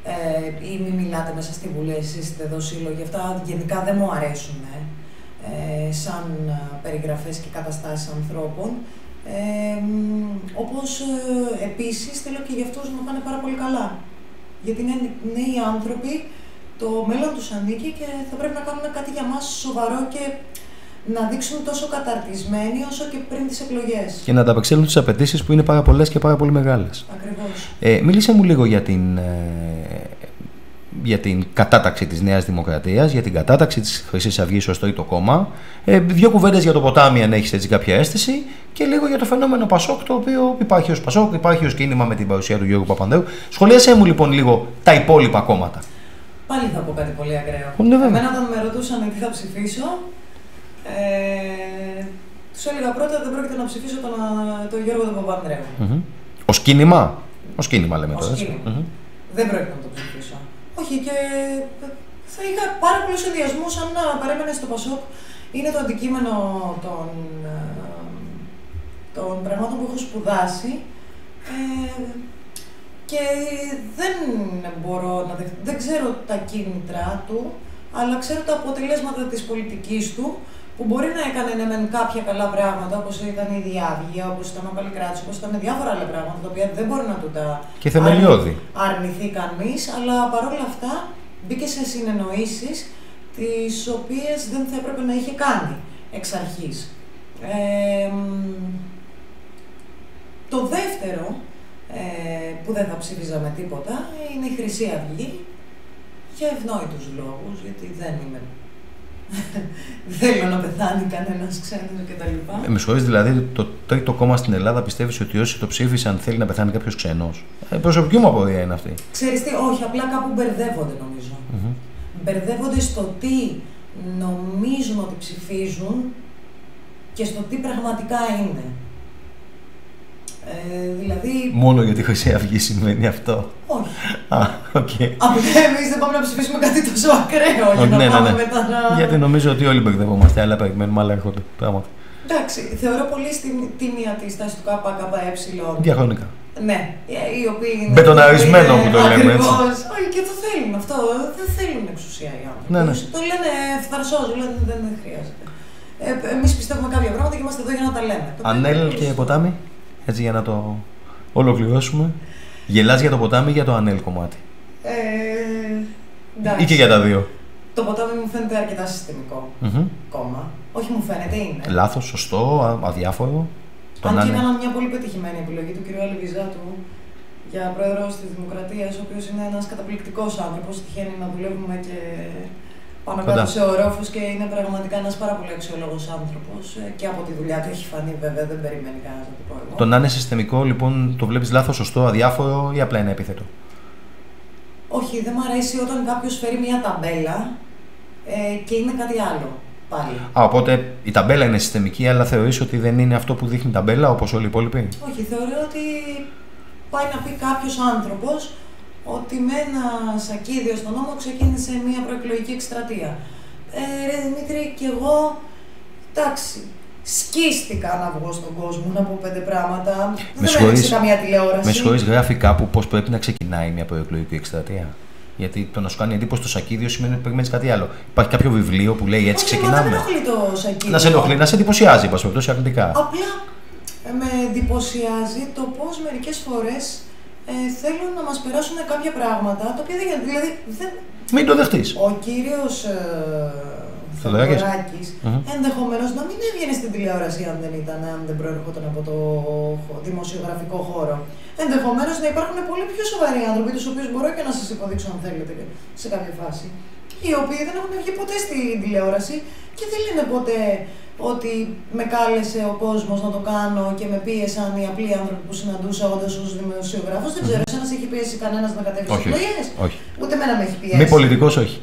ε, ή μην μιλάτε μέσα στη Βουλή, εσείς είστε εδώ σύλλογοι. Αυτά γενικά δεν μου αρέσουν ε, σαν ε, περιγραφές και καταστάσεις ανθρώπων. Ε, όπως ε, επίσης θέλω και για αυτούς να πάνε πάρα πολύ καλά. Γιατί είναι νέοι άνθρωποι, το μέλλον τους ανήκει και θα πρέπει να κάνουν κάτι για μας σοβαρό και να δείξουν τόσο καταρτισμένοι όσο και πριν τις εκλογές. Και να ανταπεξέλθουν τις απαιτήσεις που είναι πάρα πολλές και πάρα πολύ μεγάλες. Ακριβώς. Ε, μίλησε μου λίγο για την για την κατάταξη της Νέας Δημοκρατίας, για την κατάταξη της Χρυσής Αυγής ως τρίτο κόμμα. Ε, δύο κουβέντες για το ποτάμι αν έχεις έτσι κάποια αίσθηση και λίγο για το φαινόμενο Πασόκ το οποίο υπάρχει ως Πασόκ, υπάρχει ως κίνημα με την παρουσία του Γιώργου Παπανδρέου. Σχολίασέ μου λοιπόν λίγο τα υπόλοιπα κόμματα. Πάλι θα πω κάτι πολύ ακραίο. Ναι, Εμένα όταν με ρωτούσαν τι θα ψηφίσω, ε, τους έλεγα πρώτα δεν πρόκειται να ψηφίσω τον, τον Γιώργο τον Παπανδρέου. Mm-hmm. Ω κίνημα; Ω κίνημα λέμε τώρα. Mm-hmm. Δεν πρόκειται να το ψηφίσω. Όχι, και θα είχα πάρα πολλούς ενδιασμούς αν παρέμενες στο Πασόκ. Είναι το αντικείμενο των, ε, των πραγμάτων που έχω σπουδάσει. Ε, και δεν μπορώ να δεχτώ, δεν ξέρω τα κίνητρά του, αλλά ξέρω τα αποτελέσματα της πολιτικής του, που μπορεί να έκανε ναι, με κάποια καλά πράγματα, όπως ήταν η Διάβγεια, όπως ήταν ο Παλικράτης, όπως ήταν διάφορα άλλα πράγματα, τα οποία δεν μπορεί να του τα και θεμελιώδη. αρνηθεί κανείς, αλλά παρόλα αυτά μπήκε σε συνεννοήσεις τις οποίες δεν θα έπρεπε να είχε κάνει εξ αρχής. το δεύτερο, ε, που δεν θα ψήφιζα με τίποτα, είναι η Χρυσή Αυγή, για ευνόητους λόγους, γιατί δεν είμαι θέλω να πεθάνει κανένας ξένος κτλ. Ε, με συγχωρείτε, δηλαδή το τρίτο κόμμα στην Ελλάδα πιστεύεις ότι όσοι το ψήφισαν θέλει να πεθάνει κάποιος ξένος; Ε, προσωπική μου απορία είναι αυτή. Ξέρεις τι, όχι, απλά κάπου μπερδεύονται νομίζω. Mm-hmm. Μπερδεύονται στο τι νομίζουν ότι ψηφίζουν και στο τι πραγματικά είναι. Ε, δηλαδή... Μόνο γιατί η Χρυσή Αυγή σημαίνει αυτό. Όχι. Α, OK. Okay. εμείς δεν πάμε να ψηφίσουμε κάτι τόσο ακραίο για να ναι, πάμε ναι, ναι. μετά να. Γιατί νομίζω ότι όλοι μπερδευόμαστε, αλλά περιμένουμε άλλα έρχονται πράγματα. Εντάξει, θεωρώ πολύ στην τίμια τη στάση του ΚΚΕ. Διαχρονικά. Ναι, οι οποίοι είναι. Μπετοναρισμένο που το λέμε έτσι. Όχι, και το θέλουν αυτό. Δεν θέλουν εξουσία οι άνθρωποι. Ναι, ναι. Το λένε φθαρσό, λένε δεν, δεν χρειάζεται. Ε, Εμείς πιστεύουμε κάποια πράγματα και είμαστε εδώ για να τα λέμε. Ανέλ και ποτάμι; Έτσι για να το ολοκληρώσουμε. Γελάς για το ποτάμι ή για το ανέλ κομμάτι; Ε, ή και για τα δύο. Το ποτάμι μου φαίνεται αρκετά συστημικό mm-hmm. κόμμα. Όχι μου φαίνεται, είναι. Λάθος, σωστό, αδιάφορο. Αν και έκανα μια πολύ πετυχημένη επιλογή του κ. Αλεβιζάτου για πρόεδρος της Δημοκρατίας, ο οποίος είναι ένας καταπληκτικός άνθρωπος. Τυχαίνει να δουλεύουμε και πάνω κάτω σε ορόφους και είναι πραγματικά ένας πάρα πολύ αξιόλογος άνθρωπος ε, και από τη δουλειά του έχει φανεί βέβαια, δεν περιμένει κανένας να το πω εγώ. Το να είναι συστημικό λοιπόν το βλέπεις λάθος, σωστό, αδιάφορο ή απλά είναι επίθετο; Όχι, δεν μου αρέσει όταν κάποιος φέρει μια ταμπέλα ε, και είναι κάτι άλλο. Πάλι. Α, οπότε η ταμπέλα είναι συστημική, αλλά θεωρείς ότι δεν είναι αυτό που δείχνει η ταμπέλα όπως όλοι οι υπόλοιποι; Όχι, θεωρώ ότι πάει να πει κάποιος άνθρωπος ότι με ένα σακίδιο στον νόμο ξεκίνησε μια προεκλογική εκστρατεία. Ε, ρε Δημήτρη, και εγώ, εντάξει, σκίστηκα να βγω στον κόσμο να πω πέντε πράγματα. Με δεν έδειξε καμία τηλεόραση. Με συγχωρείς, γράφει κάπου πώς πρέπει να ξεκινάει μια προεκλογική εκστρατεία; Γιατί το να σου κάνει εντύπωση το σακίδιο σημαίνει ότι περιμένεις κάτι άλλο. Υπάρχει κάποιο βιβλίο που λέει έτσι Όχι, ξεκινάμε. Δεν ενοχλεί το σακίδιο. Να σε ενοχλεί, να σε εντυπωσιάζει, πα αρνητικά. Απλά ε, με εντυπωσιάζει το πώς μερικές φορές ε, θέλουν να μας περάσουν κάποια πράγματα, τα οποία δεν γίνεται. Δηλαδή, δεν... Μην το δεχτείς. Ο κύριος ε, Θεοδωράκης mm-hmm. ενδεχομένως να μην έβγαινε στην τηλεόραση αν δεν ήταν, αν δεν προερχόταν από το δημοσιογραφικό χώρο. Ενδεχομένως να υπάρχουν πολύ πιο σοβαροί άνθρωποι, τους οποίους μπορώ και να σας υποδείξω αν θέλετε σε κάποια φάση. Οι οποίοι δεν έχουν βγει ποτέ στην τηλεόραση και δεν λένε ποτέ ότι με κάλεσε ο κόσμος να το κάνω και με πίεσαν οι απλοί άνθρωποι που συναντούσα όντα ως δημοσιογράφος. Δεν ξέρω, εσένα έχει πιέσει κανένας να κατέβει στι εκλογές. Όχι. Ούτε εμένα με έχει πιέσει. Μη πολιτικός, όχι.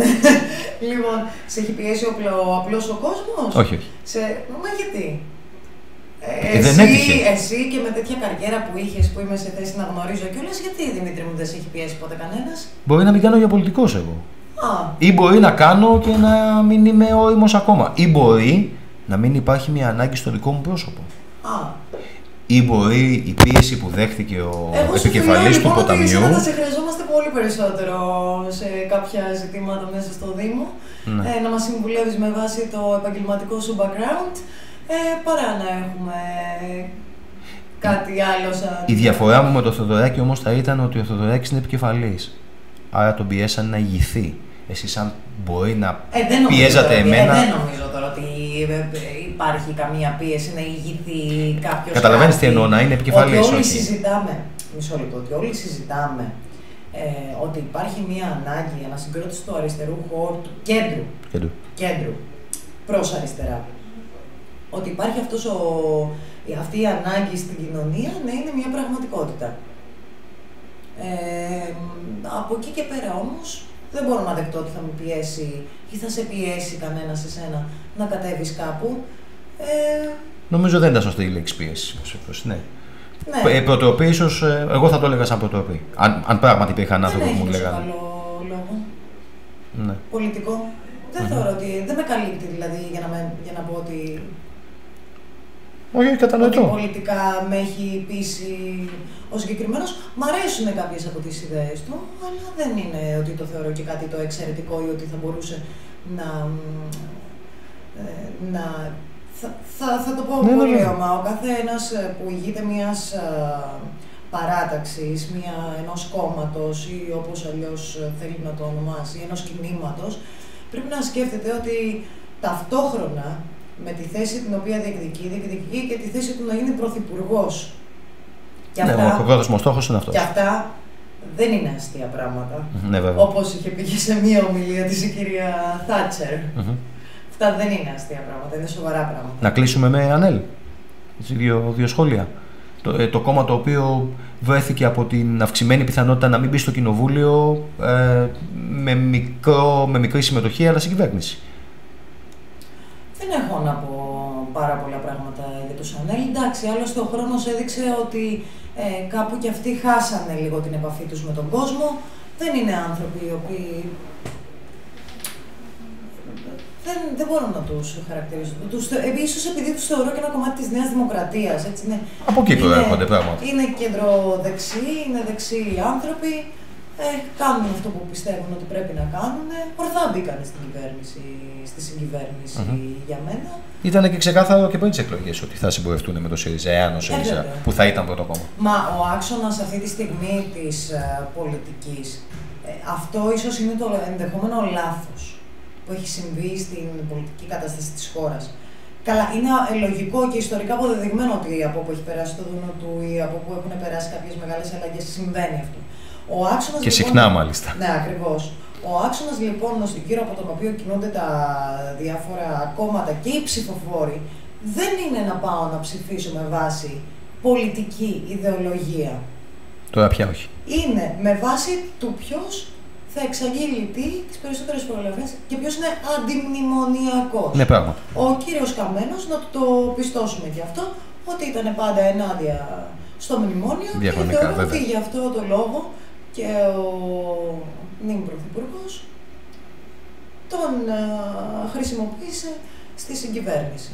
λοιπόν, σε έχει πιέσει ο, απλό ο κόσμος; Όχι, όχι. Σε... Μα γιατί; Ε, δεν εσύ, έτυχε. εσύ και με τέτοια καριέρα που είχες, που είμαι σε θέση να γνωρίζω κιόλας, γιατί Δημήτρη μου δεν σε έχει πιέσει ποτέ κανένας; Μπορεί να μην κάνω για πολιτικός εγώ. Α, Ή μπορεί να κάνω και να μην είμαι όριμο ακόμα. Ή μπορεί να μην υπάρχει μια ανάγκη στο δικό μου πρόσωπο. α. Ή μπορεί η πίεση που δέχτηκε ο Εγώ σου επικεφαλής φιλώ, του λοιπόν, ότι ποταμιού. εσένα θα σε χρειαζόμαστε πολύ περισσότερο σε κάποια ζητήματα μέσα στο Δήμο. Ναι. Ε, να μας συμβουλεύεις με βάση το επαγγελματικό σου background, ε, παρά να έχουμε κάτι άλλο σαν... Η διαφορά μου με τον Θοδωράκη όμως θα ήταν ότι ο Θοδωράκης είναι επικεφαλής. Άρα τον πιέσαν να ηγηθεί. Εσεί, αν μπορεί να Ε, δεν νομίζω πιέζατε τώρα, ότι- εμένα. Ε, δεν νομίζω τώρα ότι ε, ε, υπάρχει καμία πίεση να ηγηθεί κάποιος. Καταλαβαίνεις τι εννοώ, να είναι επικεφαλής, Ότι όλοι όχι. συζητάμε. Μισό λεπτό, ότι όλοι συζητάμε ε, ότι υπάρχει μια ανάγκη ανασυγκρότηση του αριστερού χώρου, του κέντρου, Και του. κέντρου προς αριστερά. Ότι υπάρχει αυτός ο, η- αυτή η ανάγκη στην κοινωνία να είναι μια πραγματικότητα. Ε, από εκεί και πέρα όμως δεν μπορώ να δεχτώ ότι θα με πιέσει ή θα σε πιέσει κανένα σε σένα να κατέβεις κάπου. Ε, Νομίζω δεν ήταν σωστή η λέξη πίεση. όπως είπες, Ναι. ναι, Ε, προτροπή, ίσως εγώ θα το έλεγα σαν προτροπή. Αν, αν πράγματι υπήρχαν δεν άνθρωποι που έχει μου τόσο λέγανε. καλό λόγο. Ναι. Πολιτικό. Δεν θεωρώ ότι. Δεν με καλύπτει δηλαδή για να, με, για να πω ότι, Όχι, όχι, ότι κατανοητό. πολιτικά με έχει πείσει ο συγκεκριμένος. Μ' αρέσουν κάποιες από τις ιδέες του, αλλά δεν είναι ότι το θεωρώ και κάτι το εξαιρετικό ή ότι θα μπορούσε να. ε, να θα, θα, θα το πω Ναι, ναι, πολύ ναι. ομά. Ο καθένας που ηγείται μιας παράταξης, μια, ενός κόμματος ή όπως αλλιώς ε, θέλει να το ονομάσει, ενός κινήματος, πρέπει να σκέφτεται ότι ταυτόχρονα με τη θέση την οποία διεκδικεί, διεκδικεί και τη θέση του να γίνει πρωθυπουργός. Και, Ναι, αυτά, ο πρώτο μου στόχος είναι αυτός. και αυτά δεν είναι αστεία πράγματα. Ναι, βέβαια. Όπως είχε πει και σε μία ομιλία της η κυρία Θάτσερ. Μμμ. Αυτά δεν είναι αστεία πράγματα, είναι σοβαρά πράγματα. Να κλείσουμε με Ανέλ. Έτσι, δύο, δύο σχόλια. Το, ε, το κόμμα το οποίο βρέθηκε από την αυξημένη πιθανότητα να μην μπει στο κοινοβούλιο ε, με, μικρό, με μικρή συμμετοχή, αλλά στην κυβέρνηση. Δεν έχω να πω πάρα πολλά πράγματα για τους Ανέλ. Εντάξει, άλλωστε ο χρόνος έδειξε ότι ε, κάπου και αυτοί χάσανε λίγο την επαφή τους με τον κόσμο. Δεν είναι άνθρωποι οι οποίοι... Δεν, δεν μπορώ να τους χαρακτηρίσω. Τους, θε- ε, ίσως επειδή τους θεωρώ και ένα κομμάτι της Νέας Δημοκρατίας. Έτσι, είναι, Από εκεί είναι- προέρχονται πράγματα. Είναι κεντροδεξιοί, είναι δεξιοί άνθρωποι. Ε, κάνουν αυτό που πιστεύουν ότι πρέπει να κάνουν. Ορθά μπήκαν στην κυβέρνηση, στη συγκυβέρνηση Μμμ. για μένα. Ήταν και ξεκάθαρο και πριν τις εκλογές ότι θα συμπορευτούν με το ΣΥΡΙΖΑ, εάν ο ΣΥΡΙΖΑ, βέβαια. που θα ήταν πρώτο κόμμα. Μα ο άξονας αυτή τη στιγμή της πολιτικής, αυτό ίσως είναι το ενδεχόμενο λάθος που έχει συμβεί στην πολιτική κατάσταση της χώρας. Καλά, είναι ε, λογικό και ιστορικά αποδεδειγμένο ότι από όπου έχει περάσει το Δούνο του ή από όπου έχουν περάσει κάποιες μεγάλες αλλαγές συμβαίνει αυτό. Ο άξονας, Και λοιπόν, συχνά μάλιστα. Ναι, ακριβώς. Ο άξονας λοιπόν, γύρω από τον οποίο κινούνται τα διάφορα κόμματα και οι ψηφοφόροι, δεν είναι να πάω να ψηφίσω με βάση πολιτική ιδεολογία. Τώρα πια όχι. Είναι με βάση του ποιος θα εξαγγείλει τι τις περισσότερες φορολογίες και ποιος είναι αντιμνημονιακός. Ναι, πράγματι. Ο κύριος Καμένος, να του το πιστώσουμε και αυτό, ότι ήταν πάντα ενάντια στο μνημόνιο και Διαχρονικά, θεωρώ βέβαια. ότι γι' αυτό το λόγο και ο νυν Πρωθυπουργός τον α, χρησιμοποίησε στη συγκυβέρνηση.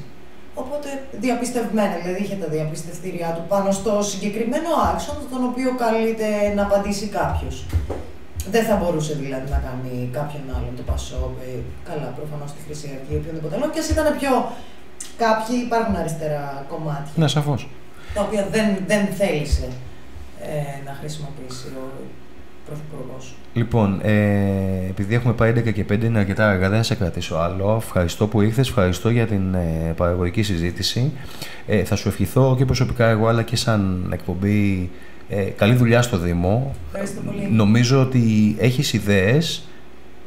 Οπότε διαπιστευμένα, δηλαδή είχε τα διαπιστευτήριά του πάνω στο συγκεκριμένο άξονα, τον οποίο καλείται να απαντήσει κάποιος. Δεν θα μπορούσε δηλαδή να κάνει κάποιον άλλον το Πασόκ, ε, καλά προφανώς τη Χρυσή Αυγή, οποιονδήποτε άλλο. Και ας ήταν πιο. Κάποιοι υπάρχουν αριστερά κομμάτια, Ναι, σαφώς. τα οποία δεν, δεν θέλησε ε, να χρησιμοποιήσει ο Πρωθυπουργό. Λοιπόν, ε, επειδή έχουμε πάει 11 και 5, είναι αρκετά αργά, δεν θα σε κρατήσω άλλο. Ευχαριστώ που ήρθες, ευχαριστώ για την ε, παραγωγική συζήτηση. Ε, θα σου ευχηθώ και προσωπικά εγώ, αλλά και σαν εκπομπή, ε, καλή δουλειά στο Δήμο. Ευχαριστώ πολύ. Νομίζω ότι έχεις ιδέες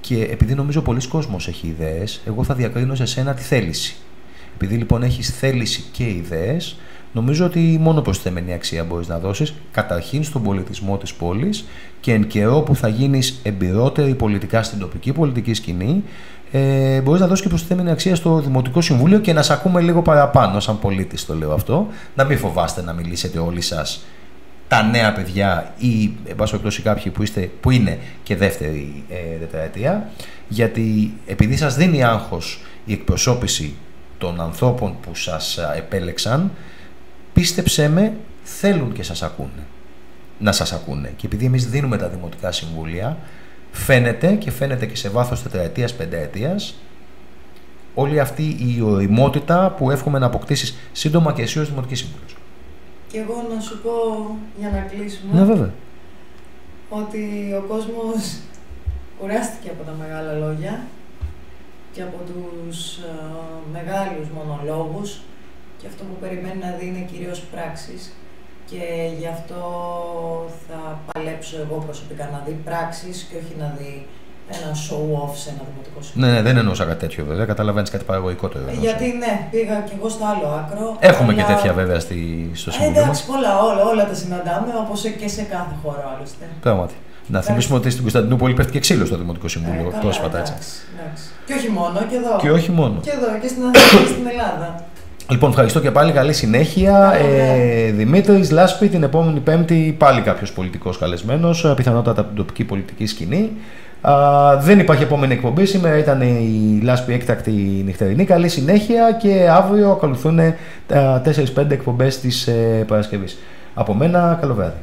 Και επειδή νομίζω πολλοί κόσμος έχει ιδέες, εγώ θα διακρίνω σε σένα τη θέληση. Επειδή λοιπόν έχεις θέληση και ιδέες, νομίζω ότι μόνο προσθέμενη αξία μπορείς να δώσεις καταρχήν στον πολιτισμό της πόλης και εν καιρό που θα γίνεις εμπειρότερη πολιτικά στην τοπική πολιτική σκηνή ε, μπορείς να δώσεις και προσθέμενη αξία στο Δημοτικό Συμβούλιο και να σε ακούμε λίγο παραπάνω σαν πολίτης το λέω αυτό. Να μην φοβάστε να μιλήσετε όλοι σας τα νέα παιδιά ή εν πάση περιπτώσει κάποιοι που, είστε, που είναι και δεύτερη ε, τετραετία γιατί επειδή σας δίνει άγχος η εκπροσώπηση των ανθρώπων που σας επέλεξαν πίστεψέ με θέλουν και σας ακούνε να σας ακούνε και επειδή εμείς δίνουμε τα δημοτικά συμβούλια φαίνεται και φαίνεται και σε βάθος τετραετίας, πενταετίας όλη αυτή η οριμότητα που εύχομαι να αποκτήσεις σύντομα και εσύ ως Δημοτική Σύμβουλος. Και εγώ να σου πω για να κλείσουμε. Ναι, βέβαια. Ότι ο κόσμος κουράστηκε από τα μεγάλα λόγια και από τους ε, μεγάλους μονολόγους και αυτό που περιμένει να δει είναι κυρίως πράξεις και γι' αυτό θα παλέψω εγώ προσωπικά να δει πράξεις και όχι να δει ένα show-off σε ένα δημοτικό συμβούλιο. Ναι, ναι, δεν εννοούσα κάτι τέτοιο βέβαια. Καταλαβαίνεις κάτι παραγωγικότερο. εννοούσα. Γιατί ναι, πήγα και εγώ στο άλλο άκρο. Έχουμε και αλλά- τέτοια βέβαια στη, στο Ε, συμβούλιο μας. εντάξει, πολλά, όλα, όλα τα συναντάμε, όπως και σε κάθε χώρο άλλωστε. Πράγματι. Να θυμίσουμε ότι στην Κωνσταντινούπολη πέφτει και ξύλο στο Δημοτικό Συμβούλιο Ε, καλά, πρόσφατα έτσι. εντάξει, εντάξει. Και όχι μόνο, και εδώ. Και όχι μόνο. Και εδώ, και στην Αθήνα και στην Ελλάδα. Λοιπόν, ευχαριστώ και πάλι. Καλή συνέχεια. Καλό Ε, Δημήτρης Λάσπη, την επόμενη Πέμπτη πάλι κάποιος πολιτικός καλεσμένος, πιθανότατα από την τοπική πολιτική σκηνή. Α, δεν υπάρχει επόμενη εκπομπή. Σήμερα ήταν η Λάσπη έκτακτη νυχτερινή. Καλή συνέχεια και αύριο ακολουθούν 4-5 εκπομπές της ε, Παρασκευής. Από μένα, καλό βράδυ.